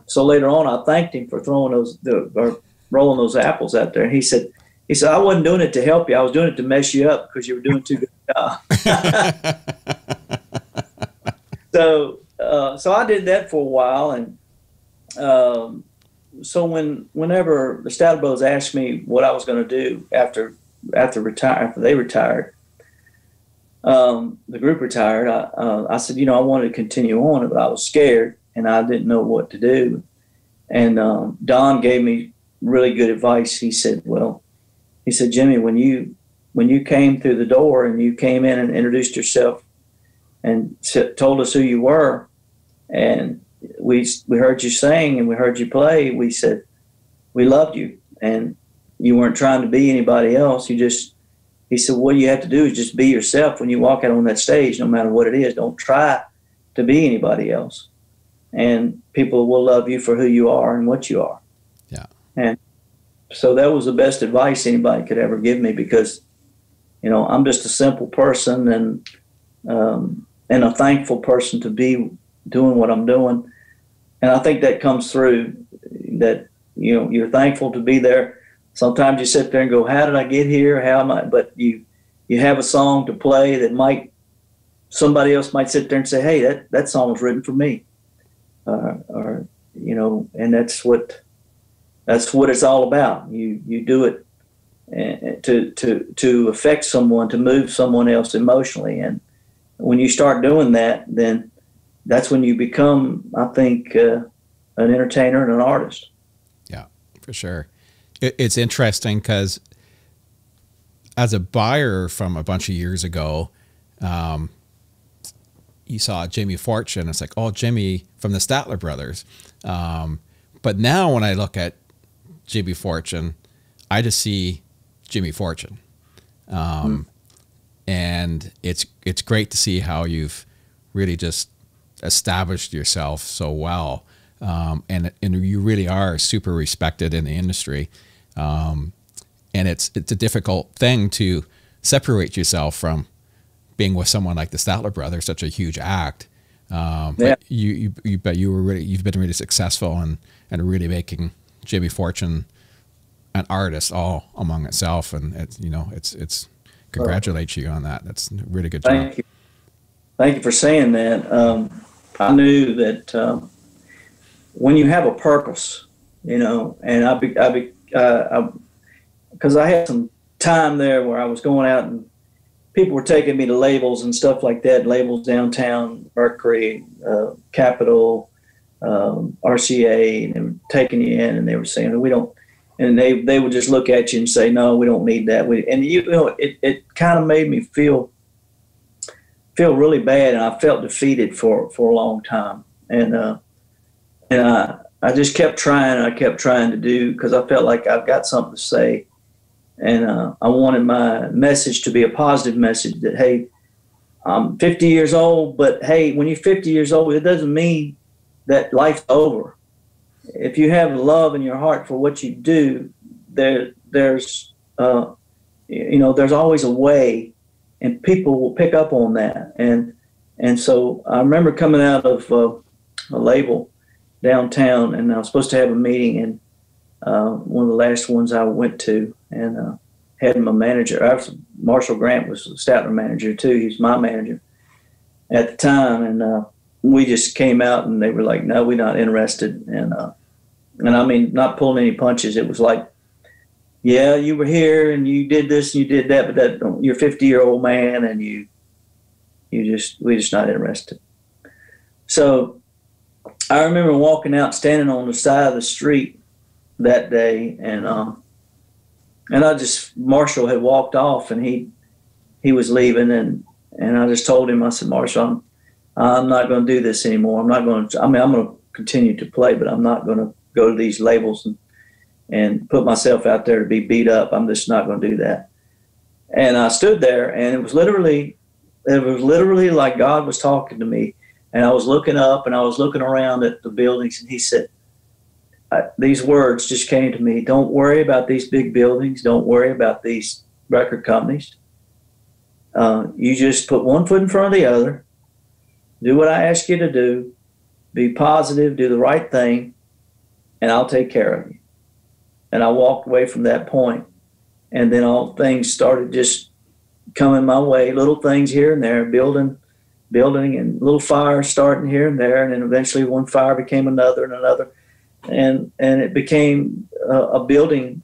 So later on, I thanked him for throwing those the, or rolling those apples out there. And he said he said I wasn't doing it to help you. I was doing it to mess you up because you were doing too good a job. <laughs> <laughs> so uh, so I did that for a while, and um, so when whenever the Brothers asked me what I was going to do after after retire after they retired, um, the group retired. I uh, I said you know I wanted to continue on, it, but I was scared and I didn't know what to do. and um, Don gave me really good advice. He said, "Well, he said, Jimmy, when you when you came through the door and you came in and introduced yourself and told us who you were, and we we heard you sing and we heard you play, we said we loved you and you weren't trying to be anybody else. You just he said, what you have to do is just be yourself when you walk out on that stage, no matter what it is. Don't try to be anybody else, and people will love you for who you are and what you are. So that was the best advice anybody could ever give me because, you know, I'm just a simple person and um, and a thankful person to be doing what I'm doing, and I think that comes through that you know you're thankful to be there. Sometimes you sit there and go, "How did I get here? How am I?" But you you have a song to play that might somebody else might sit there and say, "Hey, that that song was written for me," uh, or you know, and that's what that's what it's all about. You you do it eh, to to to affect someone, to move someone else emotionally, and when you start doing that, then that's when you become, I think, uh, an entertainer and an artist. Yeah, for sure. It, it's interesting because as a buyer from a bunch of years ago, um, you saw Jimmy Fortune. It's like, oh, Jimmy from the Statler brothers. Um, but now when I look at Jimmy Fortune, I just see Jimmy Fortune. Um, mm. And it's it's great to see how you've really just established yourself so well, um, and and you really are super respected in the industry. Um, and it's it's a difficult thing to separate yourself from being with someone like the Statler brothers, such a huge act. Um, yeah. But you, you, you, but you were really, you've been really successful and and really making Jimmy Fortune an artist all among itself, and it's you know it's it's congratulate you on that. That's really good Thank job. You. Thank you for saying that. Um, I knew that um, when you have a purpose, you know, and I be, I be, uh, because I, I had some time there where I was going out and people were taking me to labels and stuff like that, labels downtown, Mercury, uh, Capitol, um, RCA, and they were taking you in and they were saying, we don't, and they, they would just look at you and say, no, we don't need that. We, and you know, it, it kind of made me feel, feel really bad. And I felt defeated for, for a long time. And, uh, and I, I just kept trying. I kept trying to do, cause I felt like I've got something to say. And, uh, I wanted my message to be a positive message that, Hey, I'm 50 years old, but hey, when you're 50 years old, it doesn't mean that life's over. If you have love in your heart for what you do, there there's uh, you know there's always a way, and people will pick up on that. And and so I remember coming out of uh, a label downtown, and I was supposed to have a meeting, and uh, one of the last ones I went to, and uh, had my manager. I was, Marshall Grant was the Statler manager too. He's my manager at the time, and uh, we just came out and they were like, no, we're not interested. And, uh, and I mean, not pulling any punches. It was like, yeah, you were here and you did this and you did that, but that you're 50 year old man and you, you just, we just not interested. So I remember walking out, standing on the side of the street that day. And, um, and I just, Marshall had walked off and he, he was leaving and, and I just told him, I said, Marshall, I'm, I'm not going to do this anymore. I'm not going to, I mean, I'm going to continue to play, but I'm not going to go to these labels and, and put myself out there to be beat up. I'm just not going to do that. And I stood there and it was literally, it was literally like God was talking to me. And I was looking up and I was looking around at the buildings and he said, these words just came to me. Don't worry about these big buildings. Don't worry about these record companies. Uh, you just put one foot in front of the other do what I ask you to do, be positive, do the right thing, and I'll take care of you. And I walked away from that point, and then all things started just coming my way, little things here and there, building, building, and little fires starting here and there, and then eventually one fire became another and another, and and it became a, a building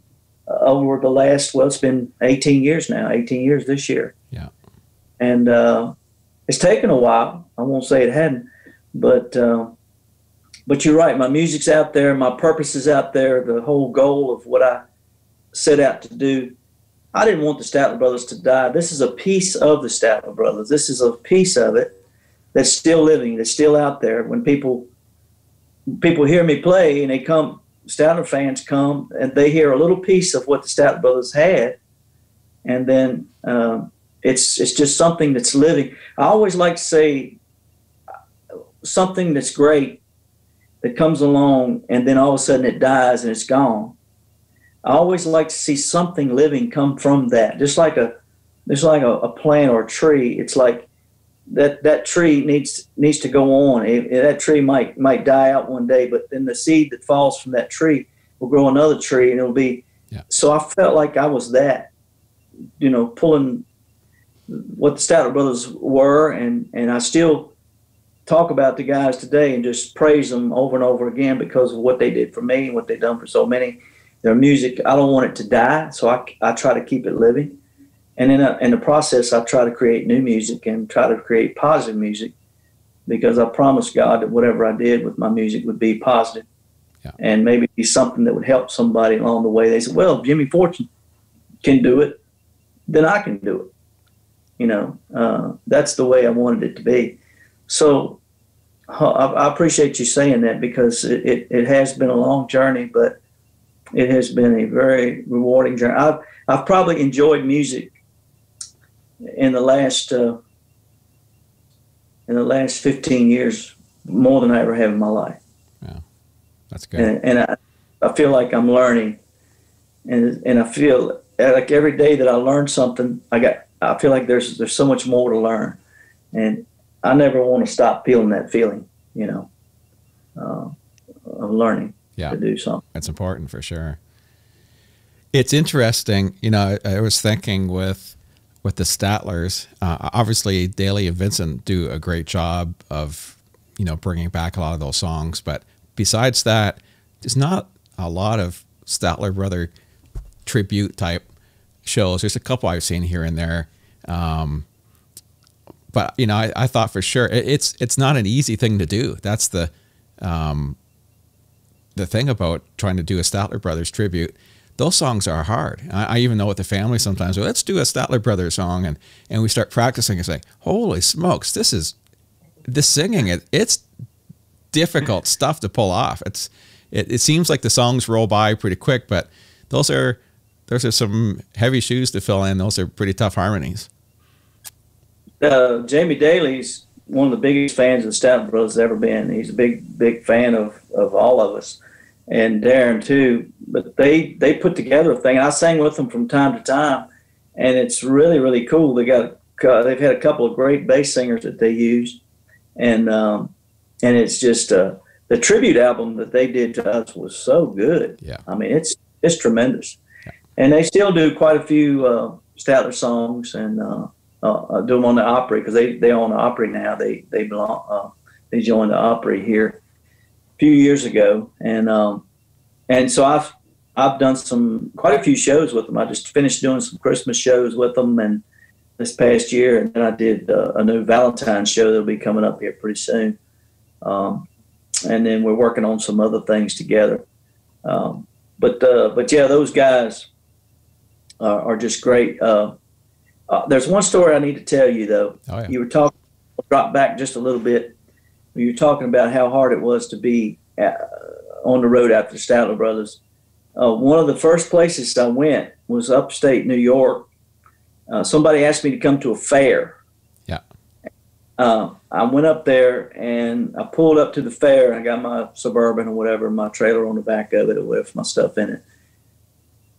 over the last well, it's been 18 years now, 18 years this year. Yeah, and uh, it's taken a while. I won't say it hadn't, but uh, but you're right. My music's out there. My purpose is out there. The whole goal of what I set out to do. I didn't want the Statler Brothers to die. This is a piece of the Statler Brothers. This is a piece of it that's still living, that's still out there. When people people hear me play and they come, Statler fans come and they hear a little piece of what the Statler Brothers had, and then um, it's it's just something that's living. I always like to say something that's great that comes along and then all of a sudden it dies and it's gone. I always like to see something living come from that. Just like a just like a, a plant or a tree. It's like that that tree needs needs to go on. It, that tree might might die out one day, but then the seed that falls from that tree will grow another tree, and it'll be. Yeah. So I felt like I was that, you know, pulling what the Statler brothers were, and and I still talk about the guys today and just praise them over and over again because of what they did for me and what they've done for so many. Their music, I don't want it to die, so I, I try to keep it living. And in, a, in the process, I try to create new music and try to create positive music because I promised God that whatever I did with my music would be positive Yeah. and maybe be something that would help somebody along the way. They said, well, Jimmy Fortune can do it, then I can do it. You know, uh, that's the way I wanted it to be. So I, I appreciate you saying that because it, it, it has been a long journey, but it has been a very rewarding journey. I've, I've probably enjoyed music in the last uh, in the last 15 years more than I ever have in my life. Yeah, that's good. And, and I, I feel like I'm learning and, and I feel like every day that I learn something, I got, I feel like there's, there's so much more to learn and I never want to stop feeling that feeling, you know, uh, of learning Yeah. to do something. That's important for sure. It's interesting, you know. I, I was thinking with with the Statlers. Uh, obviously, Dailey and Vincent do a great job of you know bringing back a lot of those songs. But besides that, there's not a lot of Statler brother tribute type shows. There's a couple I've seen here and there. Um, but you know, I, I thought for sure it, it's it's not an easy thing to do. That's the um, the thing about trying to do a Statler Brothers tribute, those songs are hard. I, I even know with the family sometimes, well, let's do a Statler Brothers song, and and we start practicing and say, holy smokes, this is the singing it it's difficult stuff to pull off. It's it, it seems like the songs roll by pretty quick, but those are those are some heavy shoes to fill in. Those are pretty tough harmonies. uh, Jamie Dailey's one of the biggest fans of the Statler Brothers ever been. He's a big, big fan of, of all of us, and Darrin too. But they they put together a thing. I sang with them from time to time, and it's really really cool. They got a, they've had a couple of great bass singers that they used, and um, and it's just uh, the tribute album that they did to us was so good. Yeah. I mean it's it's tremendous, and they still do quite a few uh, Statler songs and. Uh, uh, uh, do them on the Opry because they they own the Opry now. They they belong. Uh, they joined the Opry here a few years ago, and um, and so I've I've done some quite a few shows with them. I just finished doing some Christmas shows with them, and this past year, and then I did uh, a new Valentine's show that'll be coming up here pretty soon. Um, and then we're working on some other things together. Um, but uh, but yeah, those guys are, are just great. Uh, uh, there's one story I need to tell you though. Oh yeah, You were talking, drop back just a little bit. You were talking about how hard it was to be uh, on the road after the Statler Brothers. Uh, one of the first places I went was upstate New York. Uh, somebody asked me to come to a fair. Yeah. Uh, I went up there and I pulled up to the fair. And I got my suburban or whatever, my trailer on the back of it with my stuff in it.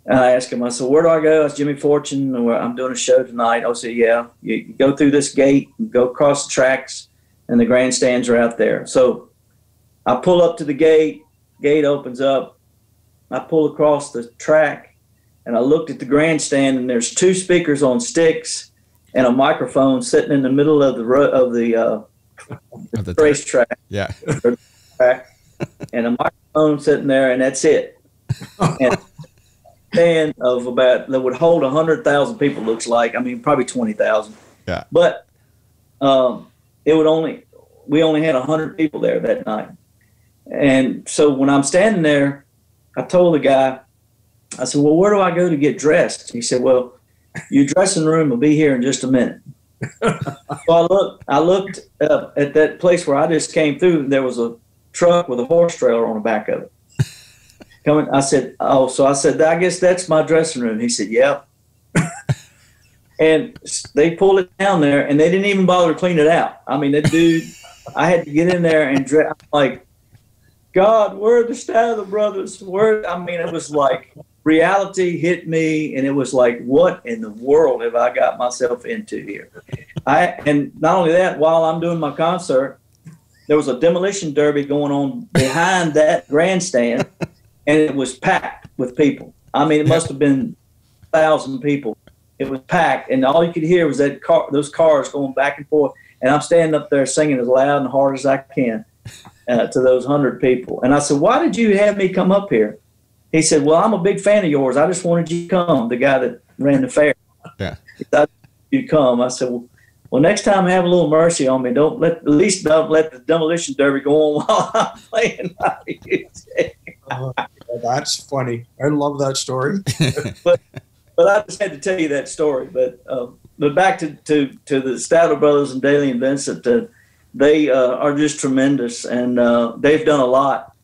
And I asked him, I said, where do I go? It's Jimmy Fortune. I'm doing a show tonight. I said, yeah, you, you go through this gate, go across the tracks, and the grandstands are out there. So I pull up to the gate, gate opens up. I pull across the track, and I looked at the grandstand, and there's two speakers on sticks and a microphone sitting in the middle of the ro- of the uh, <laughs> Of the- racetrack yeah, <laughs> and a microphone sitting there, and that's it. And <laughs> stand of about that would hold hundred thousand people. Looks like I mean probably twenty thousand. Yeah. But um, it would only we only had hundred people there that night, and so when I'm standing there, I told the guy, I said, "Well, where do I go to get dressed?" He said, "Well, your dressing room will be here in just a minute." <laughs> so I looked. I looked up at that place where I just came through. And there was a truck with a horse trailer on the back of it. Coming, I said, "Oh, so I said, I guess that's my dressing room." He said, "Yep." <laughs> and they pulled it down there, and they didn't even bother to clean it out. I mean, that dude, I had to get in there and dress. Like, God, where are the Statler brothers? Where? I mean, it was like reality hit me, and it was like, what in the world have I got myself into here? I and not only that, while I'm doing my concert, there was a demolition derby going on behind that grandstand, and it was packed with people. I mean, it must have been a thousand people. It was packed, and all you could hear was that car, those cars going back and forth. And I'm standing up there singing as loud and hard as I can uh, to those hundred people. And I said, "Why did you have me come up here?" He said, "Well, I'm a big fan of yours. I just wanted you to come." The guy that ran the fair. Yeah. You come. I said, well, well, next time have a little mercy on me. Don't let at least don't let the demolition derby go on <laughs> while I'm playing <laughs> my music. Uh, <laughs> that's funny. I love that story. <laughs> but I just had to tell you that story. But um, but back to, to, to the Statler brothers and Dailey and Vincent, uh, they uh, are just tremendous, and uh, they've done a lot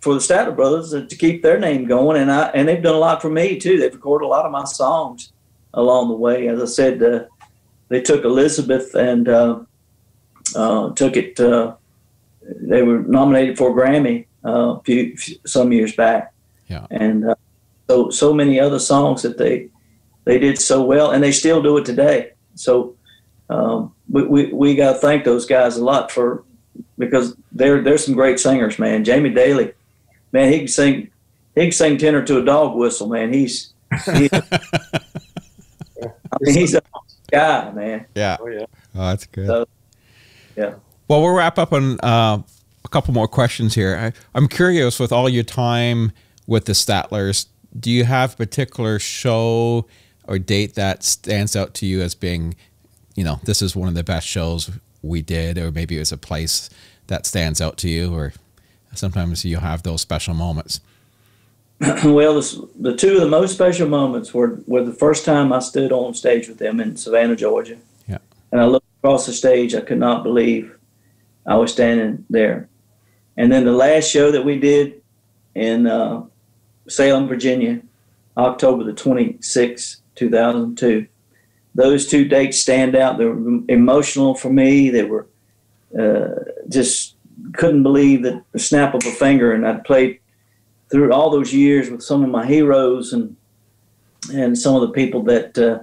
for the Statler brothers to keep their name going, and I and they've done a lot for me too. They've recorded a lot of my songs along the way. As I said, uh, they took Elizabeth and uh, uh, took it. they were nominated for a Grammy a few, some years back, Yeah. and so so many other songs that they they did so well, and they still do it today. So um, we, we, we got to thank those guys a lot for because they're they're some great singers, man. Jamie Dailey, man, he can sing he can sing tenor to a dog whistle, man. He's he, <laughs> I mean, he's a guy, man. Yeah. Oh yeah. Oh, that's good. So, yeah. Well, we'll wrap up on uh, a couple more questions here. I, I'm curious with all your time with the Statlers, do you have a particular show or date that stands out to you as being, you know, this is one of the best shows we did, or maybe it was a place that stands out to you, or sometimes you have those special moments? <clears throat> well, the, the two of the most special moments were, were the first time I stood on stage with them in Savannah, Georgia. Yeah. And I looked across the stage. I could not believe I was standing there. And then the last show that we did in uh, Salem, Virginia, October the 26th, 2002. Those two dates stand out. They were emotional for me. They were uh, just couldn't believe that the snap of a finger. And I'd played through all those years with some of my heroes and and some of the people that uh,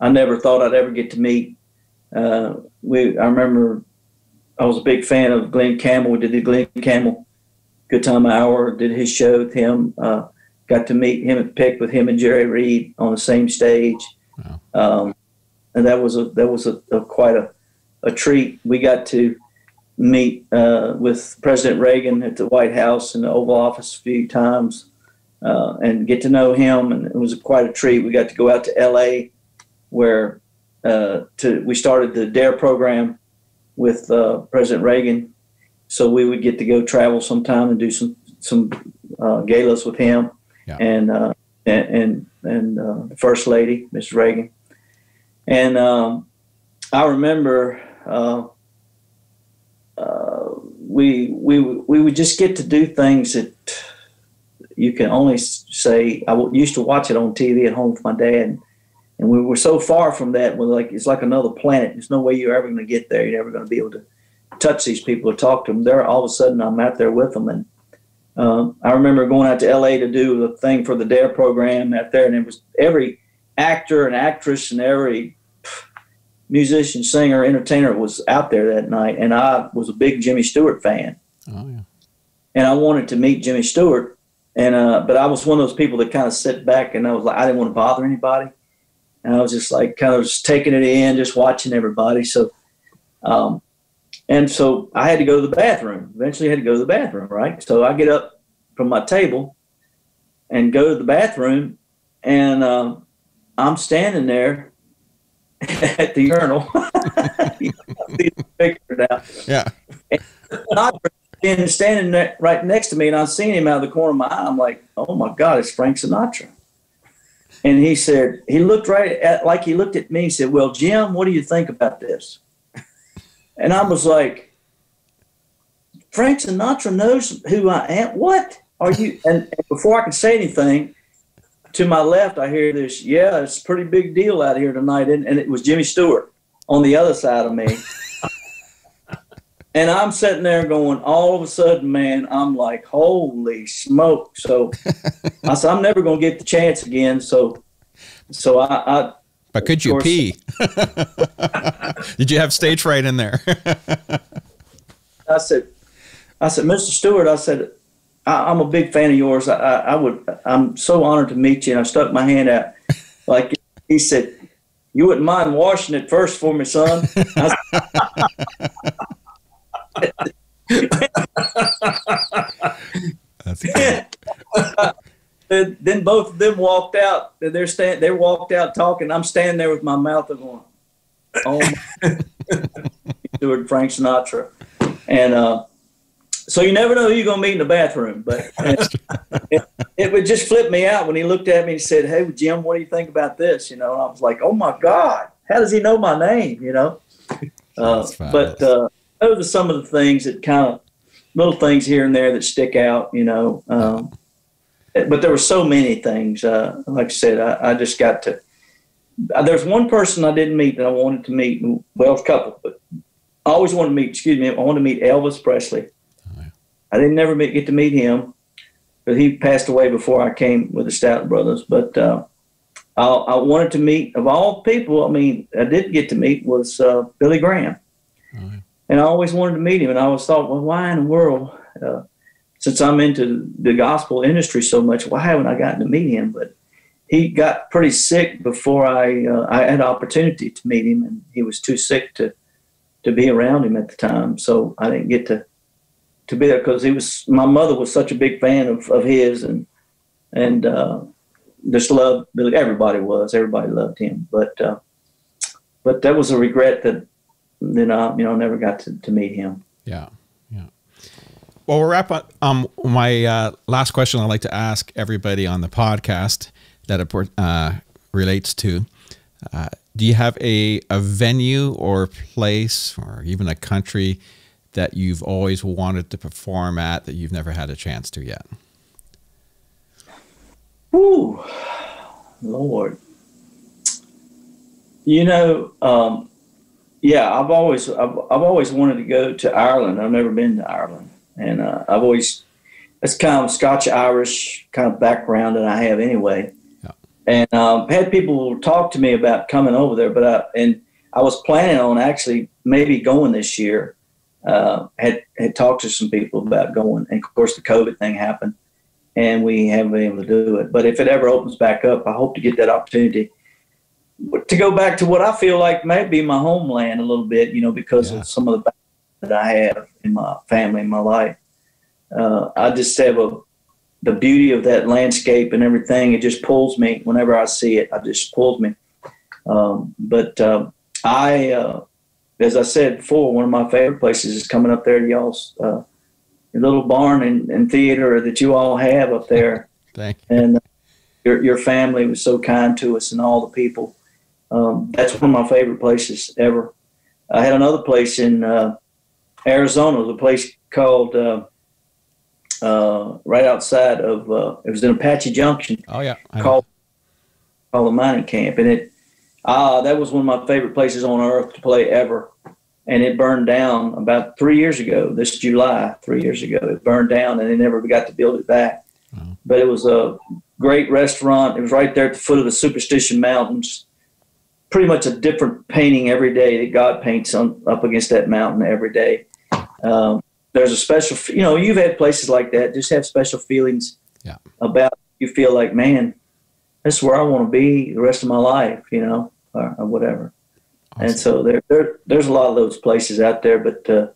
I never thought I'd ever get to meet. Uh, we I remember I was a big fan of Glen Campbell. We did the Glen Campbell Good Time Hour. Did his show with him. Uh, got to meet him at Pick with him and Jerry Reed on the same stage. Wow. Um, and that was a that was a, a quite a, a treat. We got to meet uh, with President Reagan at the White House and the Oval Office a few times uh, and get to know him. And it was quite a treat. We got to go out to L.A. where uh, to we started the DARE program with uh, President Reagan. So we would get to go travel sometime and do some some uh, galas with him Yeah. and uh, and and, and uh, the First Lady, Mrs. Reagan. And um, I remember uh, uh, we we we would just get to do things that you can only say. I used to watch it on TV at home with my dad, and we were so far from that. We're like it's like another planet. There's no way you're ever going to get there. You're never going to be able to touch these people or talk to them. There, all of a sudden, I'm out there with them, and um, I remember going out to LA to do the thing for the DARE program out there, and it was every actor and actress and every musician, singer, entertainer was out there that night, and I was a big Jimmy Stewart fan, Oh, yeah. and I wanted to meet Jimmy Stewart, and uh, but I was one of those people that kind of sit back, and I was like, I didn't want to bother anybody, and I was just like kind of just taking it in, just watching everybody. So, um, and so I had to go to the bathroom. Eventually, I had to go to the bathroom, right? So I get up from my table and go to the bathroom, and uh, I'm standing there <laughs> at the urinal. You know, figure it out. Yeah. Not standing, standing right next to me, and I seen him out of the corner of my eye. I'm like, oh my God, it's Frank Sinatra. And he said, he looked right at, like he looked at me. He said, well, Jim, what do you think about this? <laughs> And I was like, Frank Sinatra knows who I am. What are you? <laughs> And, and before I could say anything, to my left, I hear this. Yeah, it's a pretty big deal out here tonight, and, and it was Jimmy Stewart on the other side of me. <laughs> and I'm sitting there going, all of a sudden, man, I'm like, holy smoke! So <laughs> I said, I'm never going to get the chance again. So, so I, I But could you course. pee? <laughs> Did you have stage fright in there? <laughs> I said, I said, Mr. Stewart, I said, I, I'm a big fan of yours. I, I, I would, I'm so honored to meet you. And I stuck my hand out, like he said, you wouldn't mind washing it first for me, son. That's <laughs> then, both of them walked out. They're stand, they walked out talking. I'm standing there with my mouth going, oh. <laughs> Stewart, Frank Sinatra, and uh, so you never know who you're going to meet in the bathroom. But <laughs> it, it would just flip me out when he looked at me and said, "Hey, Jim, what do you think about this?" You know, and I was like, "Oh my God, how does he know my name?" You know. Uh, but uh, those are some of the things that kind of little things here and there that stick out. You know. Um, but there were so many things. Uh, like I said, I, I just got to. uh, There's one person I didn't meet that I wanted to meet. Well, a couple, but I always wanted to meet. Excuse me, I wanted to meet Elvis Presley. I didn't never meet, get to meet him, but he passed away before I came with the Statler Brothers. But uh, I, I wanted to meet of all people. I mean, I did get to meet was uh, Billy Graham, yeah. And I always wanted to meet him. And I always thought, well, why in the world? Uh, since I'm into the gospel industry so much, why haven't I gotten to meet him? But he got pretty sick before I uh, I had opportunity to meet him, and he was too sick to to be around him at the time, so I didn't get to to be there because he was my mother was such a big fan of, of his and and uh, just loved. Everybody was, everybody loved him, but uh, but that was a regret that that I you know never got to, to meet him. Yeah, yeah. Well, we'll wrap up. Um, my uh, last question I'd like to ask everybody on the podcast that it uh, relates to: uh, Do you have a a venue or place or even a country that you've always wanted to perform at that you've never had a chance to yet? Ooh, Lord. You know, um, yeah, I've always I've, I've always wanted to go to Ireland. I've never been to Ireland, and uh, I've always it's kind of Scotch Irish kind of background that I have anyway. Yeah. And um, had people talk to me about coming over there, but I and I was planning on actually maybe going this year. Uh, had had talked to some people about going, and of course the COVID thing happened and we haven't been able to do it. But if it ever opens back up, I hope to get that opportunity to go back to what I feel like may be my homeland a little bit, you know, because Yeah. of some of the that I have in my family, in my life. Uh, I just have a the beauty of that landscape and everything. It just pulls me whenever I see it. It just pulls me. Um, but uh, I, uh, as I said before, one of my favorite places is coming up there to y'all's uh, little barn and, and theater that you all have up there <laughs> Thank you. and uh, your your family was so kind to us and all the people. Um, that's one of my favorite places ever. I had another place in uh, Arizona, the place called uh, uh, right outside of uh, it was in Apache Junction Oh yeah. Called called the mining camp, and it ah that was one of my favorite places on earth to play ever. And it burned down about three years ago. This July, three years ago, it burned down, and they never got to build it back. But it was a great restaurant. It was right there at the foot of the Superstition Mountains. Pretty much a different painting every day that God paints on, up against that mountain every day. Um, there's a special, you know, you've had places like that. Just have special feelings Yeah. about. You feel like, man, that's where I want to be the rest of my life, you know, or, or whatever. And so there, there, there's a lot of those places out there, but uh,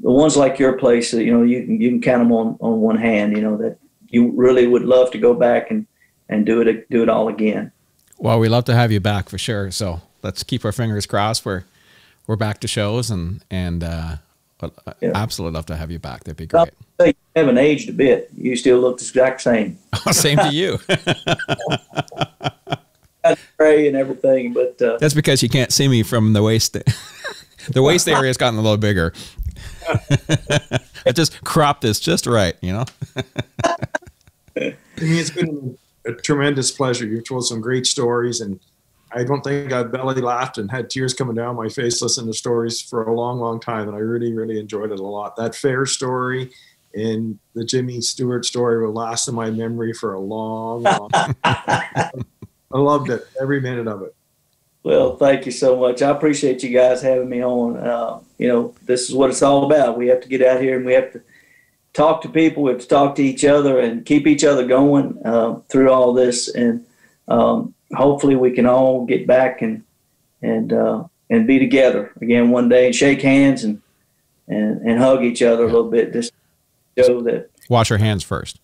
the ones like your place, you know, you can you can count them on, on one hand. You know that you really would love to go back and, and do it do it all again. Well, we love to have you back for sure. So let's keep our fingers crossed. We're we're back to shows and and uh, Yeah. absolutely love to have you back. That'd be great. say you haven't aged a bit. You still look the exact same. <laughs> Same to you. <laughs> Got gray and everything, but uh, That's because you can't see me from the waist. <laughs> the waist area's gotten a little bigger. I just cropped this just right, you know. I mean, it's been a tremendous pleasure. You've told some great stories, and I don't think I've belly laughed and had tears coming down my face listening to stories for a long, long time. And I really, really enjoyed it a lot. That fair story and the Jimmy Stewart story will last in my memory for a long, long time. <laughs> I loved it, every minute of it. Well, thank you so much. I appreciate you guys having me on. Uh, you know, this is what it's all about. We have to get out here and we have to talk to people. We have to talk to each other and keep each other going uh, through all this. And um, hopefully, we can all get back and and uh, and be together again one day and shake hands and and, and hug each other a little bit. Just to show that. Wash your hands first.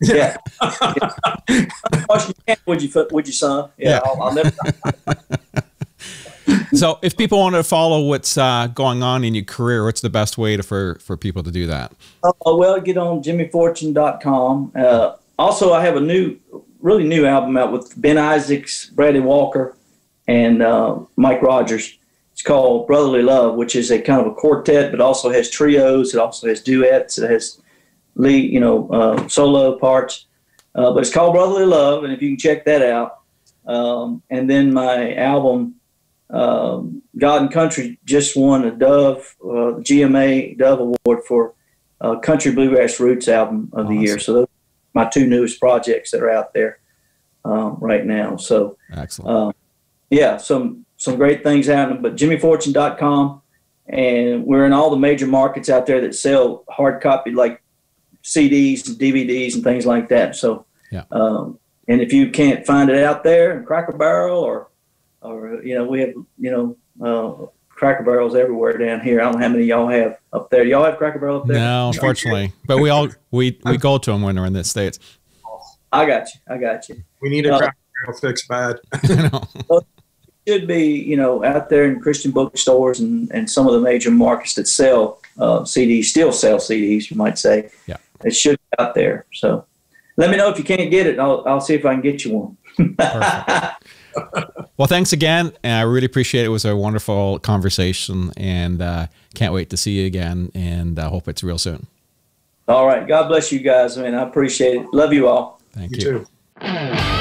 Yeah. <laughs> Wash your hands, would you, would you, son? Yeah. Yeah. I'll, I'll never. <laughs> So, if people want to follow what's uh, going on in your career, what's the best way to, for for people to do that? Uh, well, get on jimmyfortune.com. Uh, also, I have a new, really new album out with Ben Isaacs, Bradley Walker, and uh, Mike Rogers. It's called Brotherly Love, which is a kind of a quartet, but also has trios. It also has duets. It has lead, you know, uh, solo parts. Uh, but it's called Brotherly Love, and if you can check that out. Um, and then my album, um, God and Country, just won a Dove, uh, GMA Dove Award for uh, Country Bluegrass Roots album of the year. So those are my two newest projects that are out there um, right now. So Excellent. uh, yeah, some some great things happening. But JimmyFortune.com, and we're in all the major markets out there that sell hard copy like CDs and DVDs and things like that. So Yeah. um, and if you can't find it out there in Cracker Barrel or or you know we have you know uh, Cracker Barrels everywhere down here. I don't know how many y'all have up there. Y'all have Cracker Barrel up there? no, unfortunately, but we all we we go to them when we're in the states. I got you. I got you. We need a Uh, crack barrel fix bad. <laughs> You know? should be, you know, out there in Christian bookstores and, and some of the major markets that sell uh, CDs, still sell CDs, you might say. Yeah. It should be out there. So let me know if you can't get it. I'll, I'll see if I can get you one. <laughs> Well, thanks again. And I really appreciate it. It was a wonderful conversation, and uh, can't wait to see you again. And I hope it's real soon. All right. God bless you guys, man. I appreciate it. Love you all. Thank You you. too.